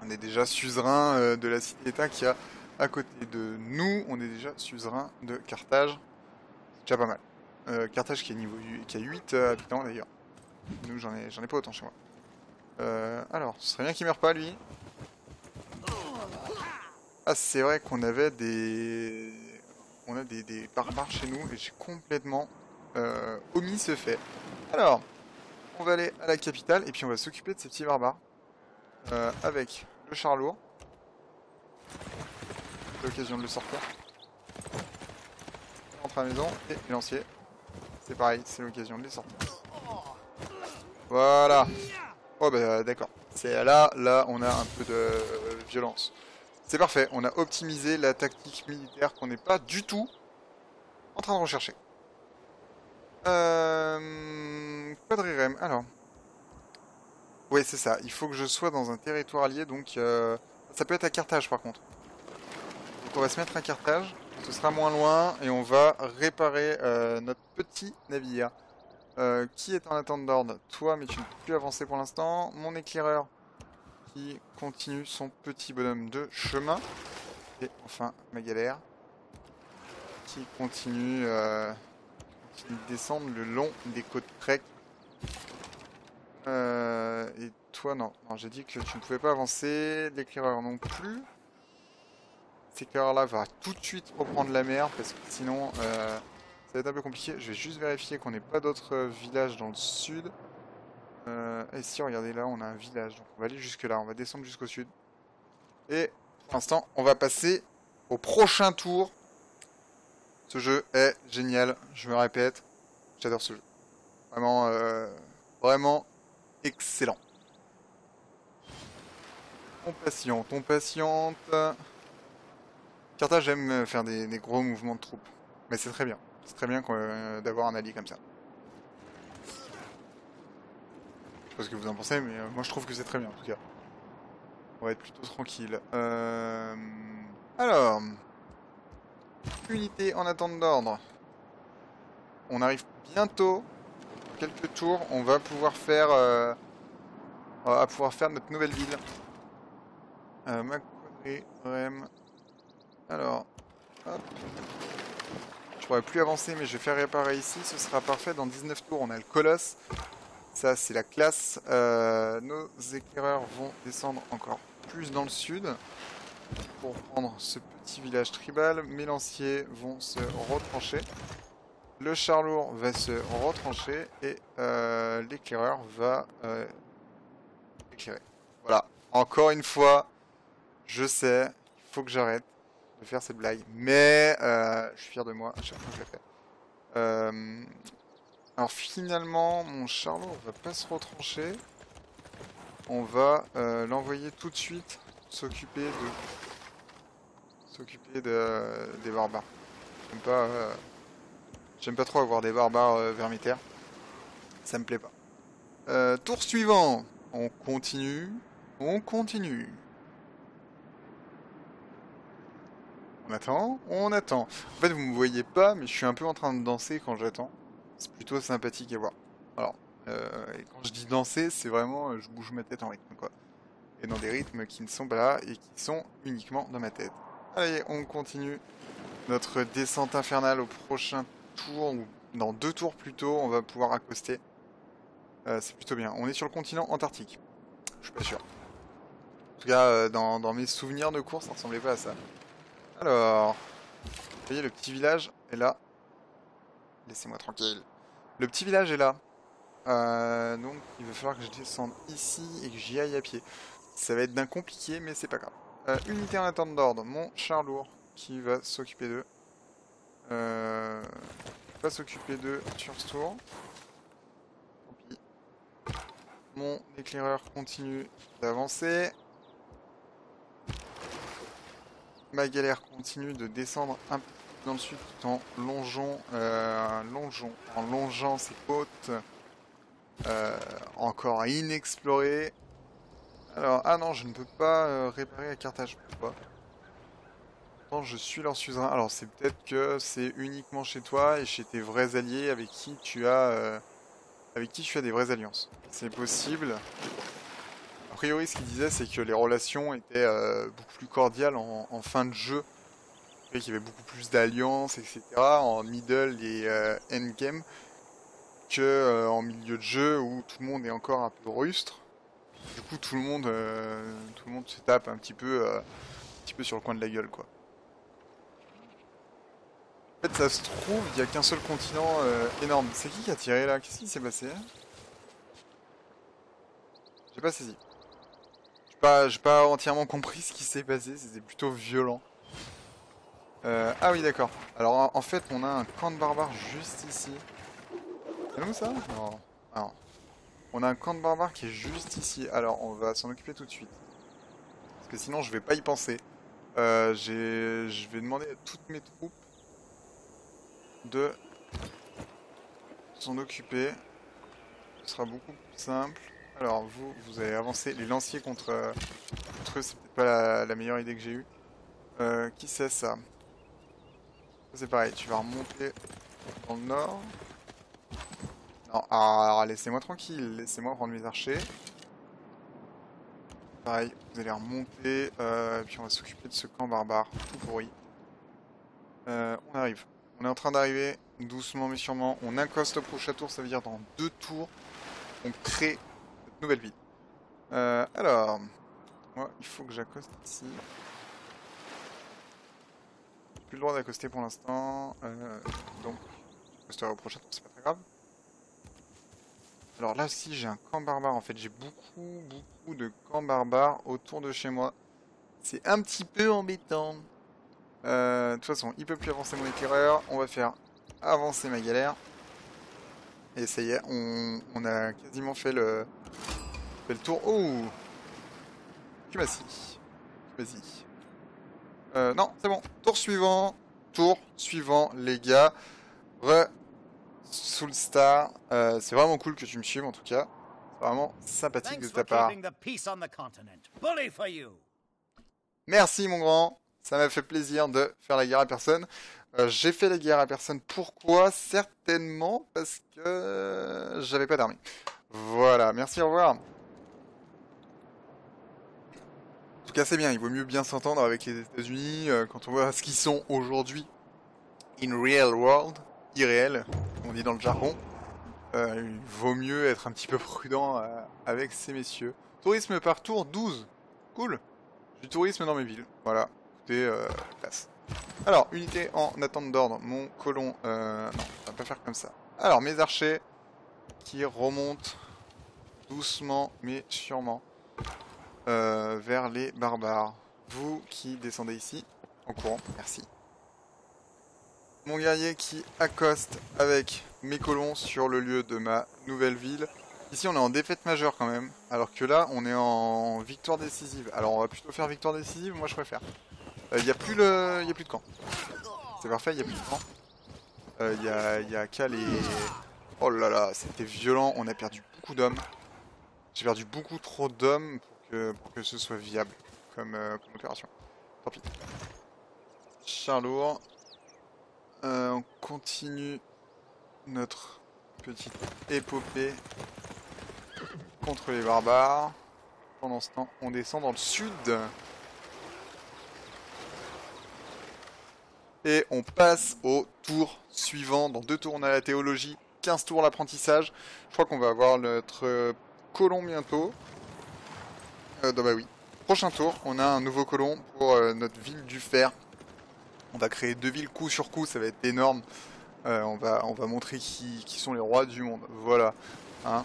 A: On est déjà suzerain euh, de la cité-état qui a à côté de nous, on est déjà suzerain de Carthage. C'est déjà pas mal. Carthage qui, est niveau, qui a 8 euh, habitants d'ailleurs. Nous j'en ai, ai pas autant chez moi. Alors, ce serait bien qu'il meure pas lui. Ah c'est vrai qu'on avait des... on a des, des barbares chez nous et j'ai complètement euh, omis ce fait. Alors, on va aller à la capitale et puis on va s'occuper de ces petits barbares euh, avec le char lourd. L'occasion de le sortir. À la maison et les. C'est pareil, c'est l'occasion de les sortir. Voilà. Oh bah d'accord. C'est là, là, on a un peu de violence. C'est parfait. On a optimisé la tactique militaire qu'on n'est pas du tout en train de rechercher. Euh... Quadrirem. Alors. Oui, c'est ça. Il faut que je sois dans un territoire allié, donc euh, ça peut être à Carthage par contre. Donc on va se mettre à Carthage. Ce sera moins loin et on va réparer euh, notre petit navire. Euh, qui est en attente d'ordre? Toi, mais tu ne peux plus avancer pour l'instant. Mon éclaireur qui continue son petit bonhomme de chemin. Et enfin, ma galère qui continue, continue de descendre le long des côtes grecques. Euh, et toi, non. J'ai dit que tu ne pouvais pas avancer. L'éclaireur non plus. Cet éclaireur-là va tout de suite reprendre la mer parce que sinon... Euh, ça va être un peu compliqué. Je vais juste vérifier qu'on n'ait pas d'autres villages dans le sud. Euh, et si, regardez là, on a un village. Donc on va aller jusque là. On va descendre jusqu'au sud. Et pour l'instant, on va passer au prochain tour. Ce jeu est génial. Je me répète. J'adore ce jeu. Vraiment, euh, vraiment excellent. On patiente, on patiente. Carthage aime faire des, gros mouvements de troupes. Mais c'est très bien. C'est très bien euh, d'avoir un allié comme ça. Je sais pas ce que vous en pensez, mais euh, moi je trouve que c'est très bien en tout cas. On va être plutôt tranquille. Euh... Alors... Unité en attente d'ordre. On arrive bientôt. Quelques tours, on va pouvoir faire... Euh... Notre nouvelle ville. Euh, Macquarie, Rem... Alors... Hop. Je pourrais plus avancer, mais je vais faire réparer ici. Ce sera parfait. Dans 19 tours, on a le colosse. Ça, c'est la classe. Euh, nos éclaireurs vont descendre encore plus dans le sud pour prendre ce petit village tribal. Mes lanciers vont se retrancher. Le char lourd va se retrancher et euh, l'éclaireur va euh, éclairer. Voilà. Encore une fois, je sais, il faut que j'arrête de faire cette blague, mais euh, je suis fier de moi à chaque fois que je le fais. Alors finalement, mon Charlot va pas se retrancher. On va l'envoyer tout de suite s'occuper de s'occuper de, des barbares. J'aime pas, euh, j'aime pas trop avoir des barbares euh. Ça me plaît pas. Euh, tour suivant. On continue. On continue. On attend, on attend. En fait, vous me voyez pas, mais je suis un peu en train de danser quand j'attends. C'est plutôt sympathique à voir. Alors, euh, et quand je dis danser, c'est vraiment, je bouge ma tête en rythme, quoi. Et dans des rythmes qui ne sont pas là et qui sont uniquement dans ma tête. Allez, on continue notre descente infernale au prochain tour, ou dans deux tours plutôt, on va pouvoir accoster. Euh, c'est plutôt bien. On est sur le continent antarctique. Je suis pas sûr. En tout cas, euh, dans, mes souvenirs de course, ça ressemblait pas à ça. Alors, vous voyez, le petit village est là. Laissez-moi tranquille. Le petit village est là. Euh, donc, il va falloir que je descende ici et que j'y aille à pied. Ça va être bien compliqué, mais c'est pas grave. Euh, unité en attente d'ordre. Mon char lourd qui va s'occuper d'eux. Euh, va s'occuper d'eux sur ce tour. Mon éclaireur continue d'avancer. Ma galère continue de descendre un peu dans le sud tout en longeant, euh, longeant, en longeant ces côtes euh, encore inexplorées. Alors, ah non, je ne peux pas euh, réparer à Carthage. Pourquoi je suis leur suzerain. Alors, c'est peut-être que c'est uniquement chez toi et chez tes vrais alliés avec qui tu as, euh, avec qui tu as des vraies alliances. C'est possible. A priori, ce qu'il disait, c'est que les relations étaient euh, beaucoup plus cordiales en, fin de jeu. Qu'il y avait beaucoup plus d'alliances, etc. en middle et endgame que en milieu de jeu où tout le monde est encore un peu rustre. Du coup, tout le monde, euh, tout le monde se tape un petit peu, euh, un petit peu sur le coin de la gueule, quoi. fait, ça se trouve, il n'y a qu'un seul continent euh, énorme. C'est qui qui a tiré là? Qu'est-ce qui s'est passé J'ai pas saisi. J'ai pas, pas entièrement compris ce qui s'est passé, c'était plutôt violent. Euh, ah oui, d'accord. Alors en, en fait, on a un camp de barbares juste ici. C'est nous ça? Non. Alors, on a un camp de barbares qui est juste ici. Alors, on va s'en occuper tout de suite. Parce que sinon, je vais pas y penser. Euh, je vais demander à toutes mes troupes de s'en occuper. Ce sera beaucoup plus simple. Alors, vous, vous allez avancer. Les lanciers contre, euh, eux, c'est peut-être pas la, meilleure idée que j'ai eue. Euh, qui c'est Ça, C'est pareil, tu vas remonter dans le nord. Non, alors laissez-moi tranquille, laissez-moi prendre mes archers. Pareil, vous allez remonter, euh, puis on va s'occuper de ce camp barbare, tout pourri. Euh, on arrive. On est en train d'arriver, doucement mais sûrement. On incoste au prochain tour, ça veut dire dans deux tours, on crée cette nouvelle ville. Euh, alors, moi, il faut que j'accoste ici. Plus le droit d'accoster pour l'instant, donc j'accosterai au prochain tour, c'est pas très grave. Alors là aussi j'ai un camp barbare en fait, j'ai beaucoup beaucoup de camps barbares autour de chez moi. C'est un petit peu embêtant. Euh, de toute façon, il peut plus avancer mon éclaireur, on va faire avancer ma galère. Et ça y est, on, a quasiment fait le, fait le tour. Oh Diplomatie. Vas-y. Euh, non, c'est bon. Tour suivant. Tour suivant, les gars. Soulstar, euh, c'est vraiment cool que tu me suives en tout cas. C'est vraiment sympathique de ta part. Merci mon grand, ça m'a fait plaisir de faire la guerre à personne. Euh, J'ai fait la guerre à personne, pourquoi? Certainement parce que j'avais pas d'armée. Voilà, merci, au revoir. En tout cas, c'est bien, il vaut mieux bien s'entendre avec les États-Unis euh, quand on voit ce qu'ils sont aujourd'hui. In real world, irréel, on dit dans le jargon. Euh, il vaut mieux être un petit peu prudent euh, avec ces messieurs. Tourisme par tour 12. Cool. Du tourisme dans mes villes. Voilà. Écoutez, euh, classe. Alors, unité en attente d'ordre. Mon colon... Euh, non, on va pas faire comme ça. Alors, mes archers qui remontent doucement mais sûrement euh, vers les barbares. Vous qui descendez ici, en courant, merci. Mon guerrier qui accoste avec mes colons sur le lieu de ma nouvelle ville. Ici on est en défaite majeure quand même, alors que là on est en victoire décisive. Alors on va plutôt faire victoire décisive, moi je préfère. Il n'y a plus le, y a plus de camp. C'est parfait, il n'y a plus de camp. Il y a, y qu'à les. Oh là là, c'était violent. On a perdu beaucoup d'hommes. J'ai perdu beaucoup trop d'hommes pour que, pour que ce soit viable comme, euh, opération. Tant pis. Charlour. Euh, on continue notre petite épopée contre les barbares. Pendant ce temps, on descend dans le sud. Et on passe au tour suivant. Dans deux tours, on a la théologie. 15 tours l'apprentissage. Je crois qu'on va avoir notre colon bientôt. Euh, non, bah oui. Prochain tour, on a un nouveau colon pour euh, notre ville du fer. On va créer deux villes coup sur coup, ça va être énorme. Euh, on, va, on va montrer qui, sont les rois du monde. Voilà. Hein.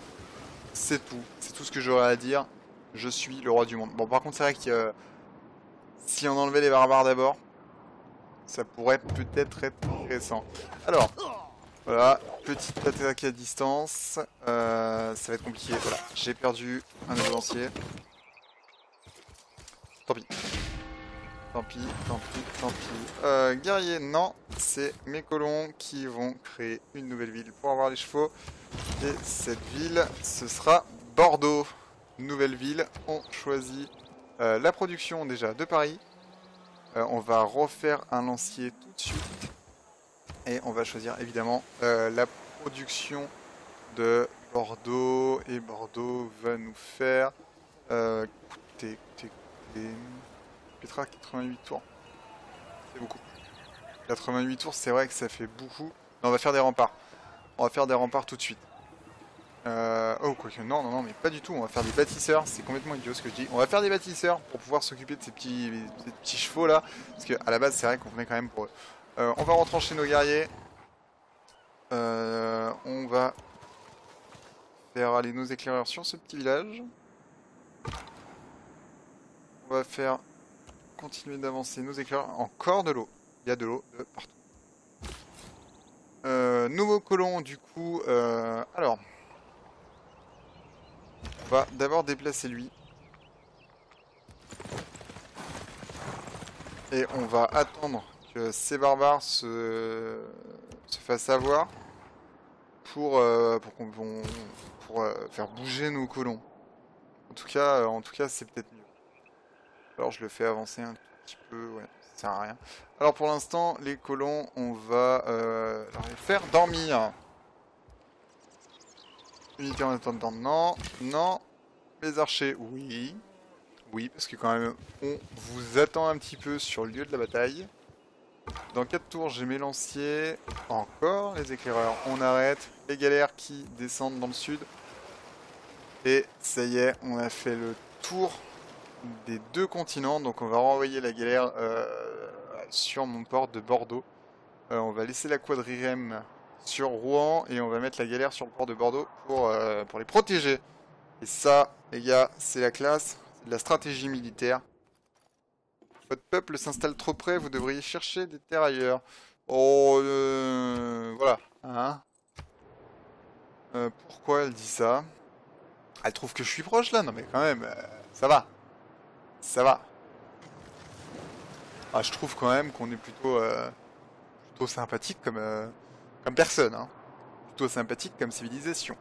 A: C'est tout. C'est tout ce que j'aurais à dire. Je suis le roi du monde. Bon, par contre, c'est vrai que euh, si on enlevait les barbares d'abord, ça pourrait peut-être être intéressant. Alors, voilà, petite attaque à distance. Euh, ça va être compliqué. Voilà, j'ai perdu un lancier. Tant pis. Tant pis, tant pis, tant pis. Euh, guerrier, non. C'est mes colons qui vont créer une nouvelle ville pour avoir les chevaux. Et cette ville, ce sera Bordeaux. Nouvelle ville. On choisit euh, la production déjà de Paris. Euh, on va refaire un lancier tout de suite. Et on va choisir évidemment euh, la production de Bordeaux. Et Bordeaux va nous faire... Écoutez, écoutez, écoutez... Petra, 88 tours. C'est beaucoup. 88 tours, c'est vrai que ça fait beaucoup. Non, on va faire des remparts. On va faire des remparts tout de suite. Euh... Oh, quoique, non, non, non, mais pas du tout. On va faire des bâtisseurs. C'est complètement idiot ce que je dis. On va faire des bâtisseurs pour pouvoir s'occuper de ces petits, petits chevaux là. Parce qu'à la base, c'est vrai qu'on venait quand même pour eux. Euh, on va retrancher nos guerriers. Euh, on va faire aller nos éclaireurs sur ce petit village. On va faire continuer d'avancer nos éclaireurs. Encore de l'eau. Il y a de l'eau de partout. Euh, nouveau colon du coup. euh, alors. On va d'abord déplacer lui. Et on va attendre que ces barbares se, se fassent avoir pour, euh, pour, pour euh, faire bouger nos colons. En tout cas, en tout cas, c'est peut-être. Alors je le fais avancer un petit peu, ouais, ça sert à rien. Alors pour l'instant, les colons, on va euh, les faire dormir. Unité en attendant, non, non. Les archers, oui. Oui, parce que quand même, on vous attend un petit peu sur le lieu de la bataille. Dans 4 tours, j'ai mes lanciers. Encore les éclaireurs. On arrête. Les galères qui descendent dans le sud. Et ça y est, on a fait le tour des deux continents. Donc on va renvoyer la galère euh, sur mon port de Bordeaux. Euh, on va laisser la quadrirème sur Rouen et on va mettre la galère sur le port de Bordeaux pour, euh, les protéger. Et ça, les gars, c'est la classe, c'est la stratégie militaire. Votre peuple s'installe trop près, vous devriez chercher des terres ailleurs. Oh, voilà. Hein pourquoi elle dit ça? Elle trouve que je suis proche là? Non mais quand même, ça va. Ça va. Ah, je trouve quand même qu'on est plutôt, euh, plutôt sympathique comme, euh, comme personne. Hein. Plutôt sympathique comme civilisation.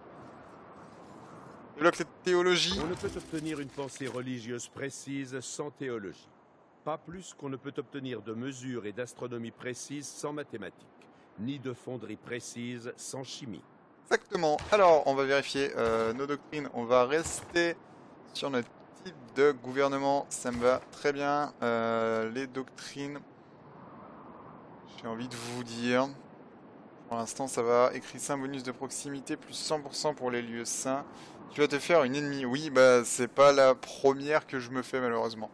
A: Débloque cette théologie.
B: On ne peut obtenir une pensée religieuse précise sans théologie. Pas plus qu'on ne peut obtenir de mesures et d'astronomie précises sans mathématiques, ni de fonderie précise sans chimie.
A: Exactement. Alors, on va vérifier euh, nos doctrines. On va rester sur notre de gouvernement. Ça me va très bien. Euh, les doctrines, j'ai envie de vous dire. Pour l'instant, ça va. Écrit saint bonus de proximité, plus 100% pour les lieux saints. Tu vas te faire une ennemie. Oui, bah, c'est pas la première que je me fais, malheureusement.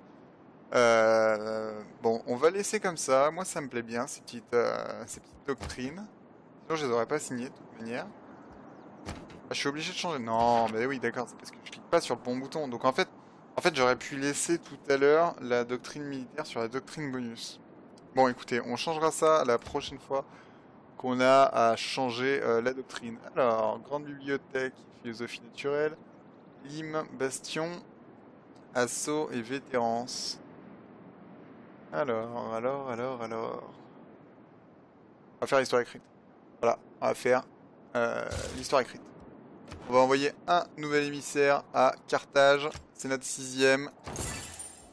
A: Euh, bon, on va laisser comme ça. Moi, ça me plaît bien, ces petites, euh, ces petites doctrines. Sinon, je les aurais pas signées, de toute manière. Ah, je suis obligé de changer. Non, mais oui, d'accord, c'est parce que je clique pas sur le bon bouton. Donc en fait, en fait, j'aurais pu laisser tout à l'heure la doctrine militaire sur la doctrine bonus. Bon, écoutez, on changera ça la prochaine fois qu'on a à changer euh, la doctrine. Alors, grande bibliothèque, philosophie naturelle, Lim, Bastion, Assaut et Vétérance. Alors, alors, alors, alors. On va faire l'histoire écrite. Voilà, on va faire euh, l'histoire écrite. On va envoyer un nouvel émissaire à Carthage. C'est notre sixième.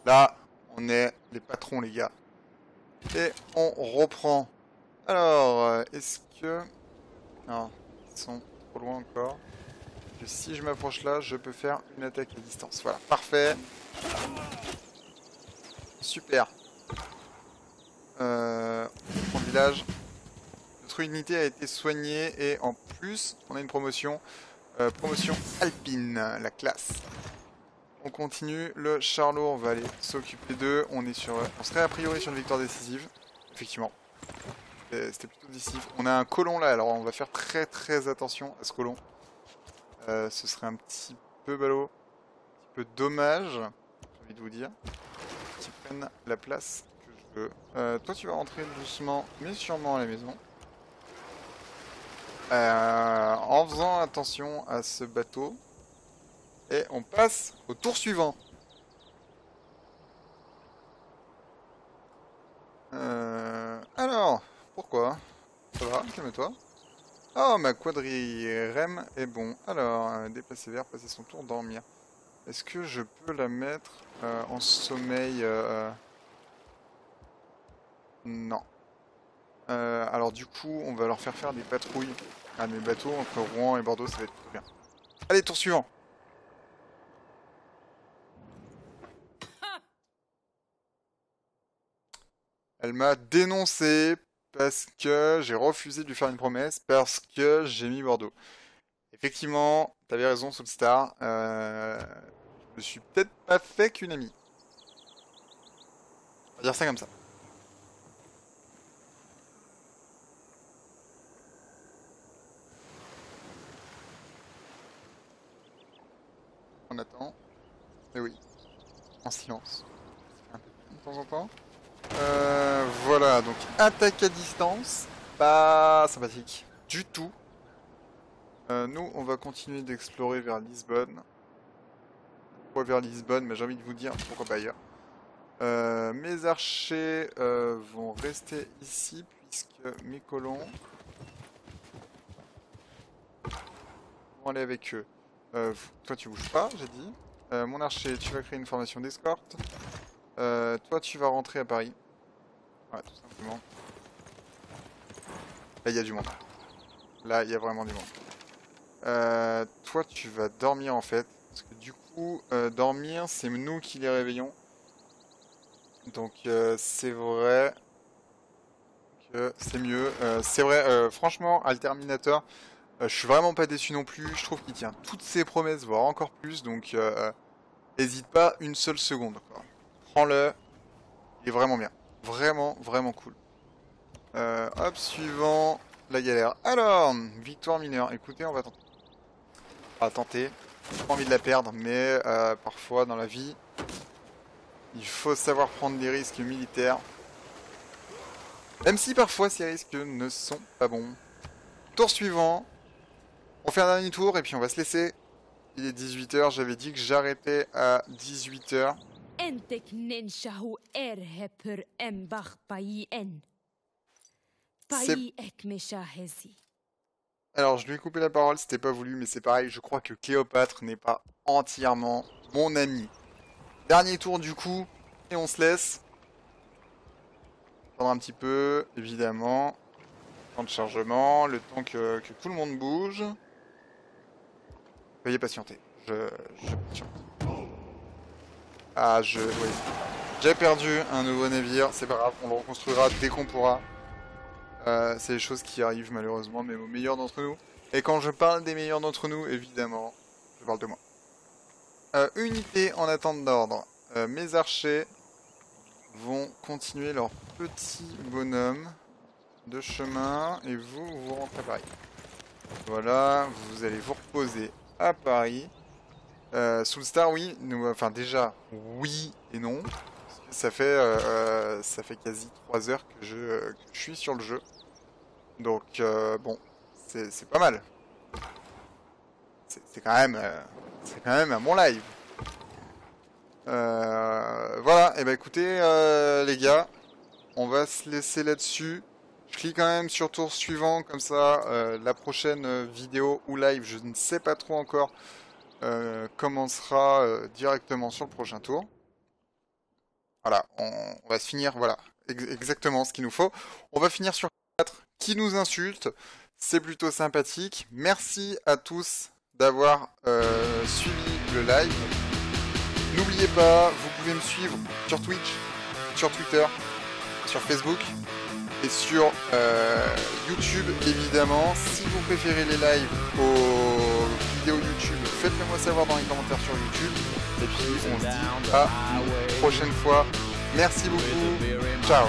A: Là, on est les patrons, les gars. Et on reprend. Alors, euh, est-ce que... Non, ils sont trop loin encore. Que si je m'approche là, je peux faire une attaque à distance. Voilà, parfait. Super. Euh, on le village. Notre unité a été soignée et en plus, on a une promotion. Euh, promotion alpine, la classe. On continue. Le char lourd va aller s'occuper d'eux. On on serait a priori sur une victoire décisive. Effectivement. Euh, C'était plutôt décisif. On a un colon là, alors on va faire très très attention à ce colon. Euh, ce serait un petit peu ballot, un petit peu dommage, j'ai envie de vous dire, qu'ils prennent la place que je veux. Toi tu vas rentrer doucement mais sûrement à la maison. Euh, en faisant attention à ce bateau. Et on passe au tour suivant. Euh, alors, pourquoi? Ça va, calme-toi. Oh, ma quadrirème est bon. Alors, euh, déplacer vers, passer son tour, dormir. Est-ce que je peux la mettre en sommeil Non. Euh, alors du coup, on va leur faire faire des patrouilles à mes bateaux entre Rouen et Bordeaux, ça va être plutôt bien. Allez, tour suivant. Elle m'a dénoncé parce que j'ai refusé de lui faire une promesse parce que j'ai mis Bordeaux. Effectivement, t'avais raison, Soulstar. Euh, je me suis peut-être pas fait qu'une amie. On va dire ça comme ça. Attend. Et oui, en silence. De temps en temps. Euh, voilà, donc attaque à distance. Pas sympathique du tout. Euh, nous, on va continuer d'explorer vers Lisbonne. Pourquoi vers Lisbonne Mais j'ai envie de vous dire pourquoi pas ailleurs. Euh, mes archers euh, vont rester ici puisque mes colons vont aller avec eux. Euh, toi tu bouges pas, j'ai dit. Euh, mon archer, tu vas créer une formation d'escorte. Euh, toi tu vas rentrer à Paris. Ouais, tout simplement. Là il y a du monde. Là il y a vraiment du monde. Toi tu vas dormir en fait. Parce que du coup, dormir c'est nous qui les réveillons. Donc c'est vrai que c'est mieux. C'est vrai, franchement, Alterminator, je suis vraiment pas déçu non plus. Je trouve qu'il tient toutes ses promesses, voire encore plus. Donc euh, hésite pas une seule seconde. Prends-le. Il est vraiment bien. Vraiment, vraiment cool. Euh, hop, suivant la galère. Alors, victoire mineure. Écoutez, on va tenter. On va tenter. Pas envie de la perdre, mais euh, parfois dans la vie, il faut savoir prendre des risques militaires. Même si parfois ces risques ne sont pas bons. Tour suivant. On fait un dernier tour et puis on va se laisser. Il est 18h, j'avais dit que j'arrêtais à 18h.
H: Entek nenshahu erheper embach pai en.
A: C'est-
H: Pai ek meshahezi.
A: Alors je lui ai coupé la parole, c'était pas voulu, mais c'est pareil, je crois que Cléopâtre n'est pas entièrement mon ami. Dernier tour du coup, et on se laisse. Prendre un petit peu, évidemment. Temps de chargement, le temps que, que tout le monde bouge. Veuillez patienter. Je, je patiente. Ah, je... Oui. J'ai perdu un nouveau navire, c'est pas grave, on le reconstruira dès qu'on pourra. Euh, c'est des choses qui arrivent malheureusement, même aux meilleurs d'entre nous. Et quand je parle des meilleurs d'entre nous, évidemment, je parle de moi. Euh, unité en attente d'ordre. Euh, mes archers vont continuer leur petit bonhomme de chemin et vous, vous rentrez à Paris. Voilà, vous allez vous reposer à Paris. Euh, Soulstar, oui, enfin déjà, oui et non. Ça fait, euh, euh, ça fait quasi 3 heures que je, suis sur le jeu. Donc, bon, c'est pas mal. C'est quand même, c'est quand même un bon live. Voilà, et ben écoutez, les gars, on va se laisser là-dessus. Je clique quand même sur tour suivant, comme ça, euh, la prochaine euh, vidéo ou live, je ne sais pas trop encore, euh, commencera directement sur le prochain tour. Voilà, on, va se finir, voilà, ex- exactement ce qu'il nous faut. On va finir sur 4 qui nous insulte. C'est plutôt sympathique. Merci à tous d'avoir suivi le live. N'oubliez pas, vous pouvez me suivre sur Twitch, sur Twitter, sur Facebook et sur euh, YouTube évidemment. Si vous préférez les lives aux vidéos YouTube, faites-le moi savoir dans les commentaires sur YouTube. Et puis on se dit à une prochaine fois. Merci beaucoup. Ciao.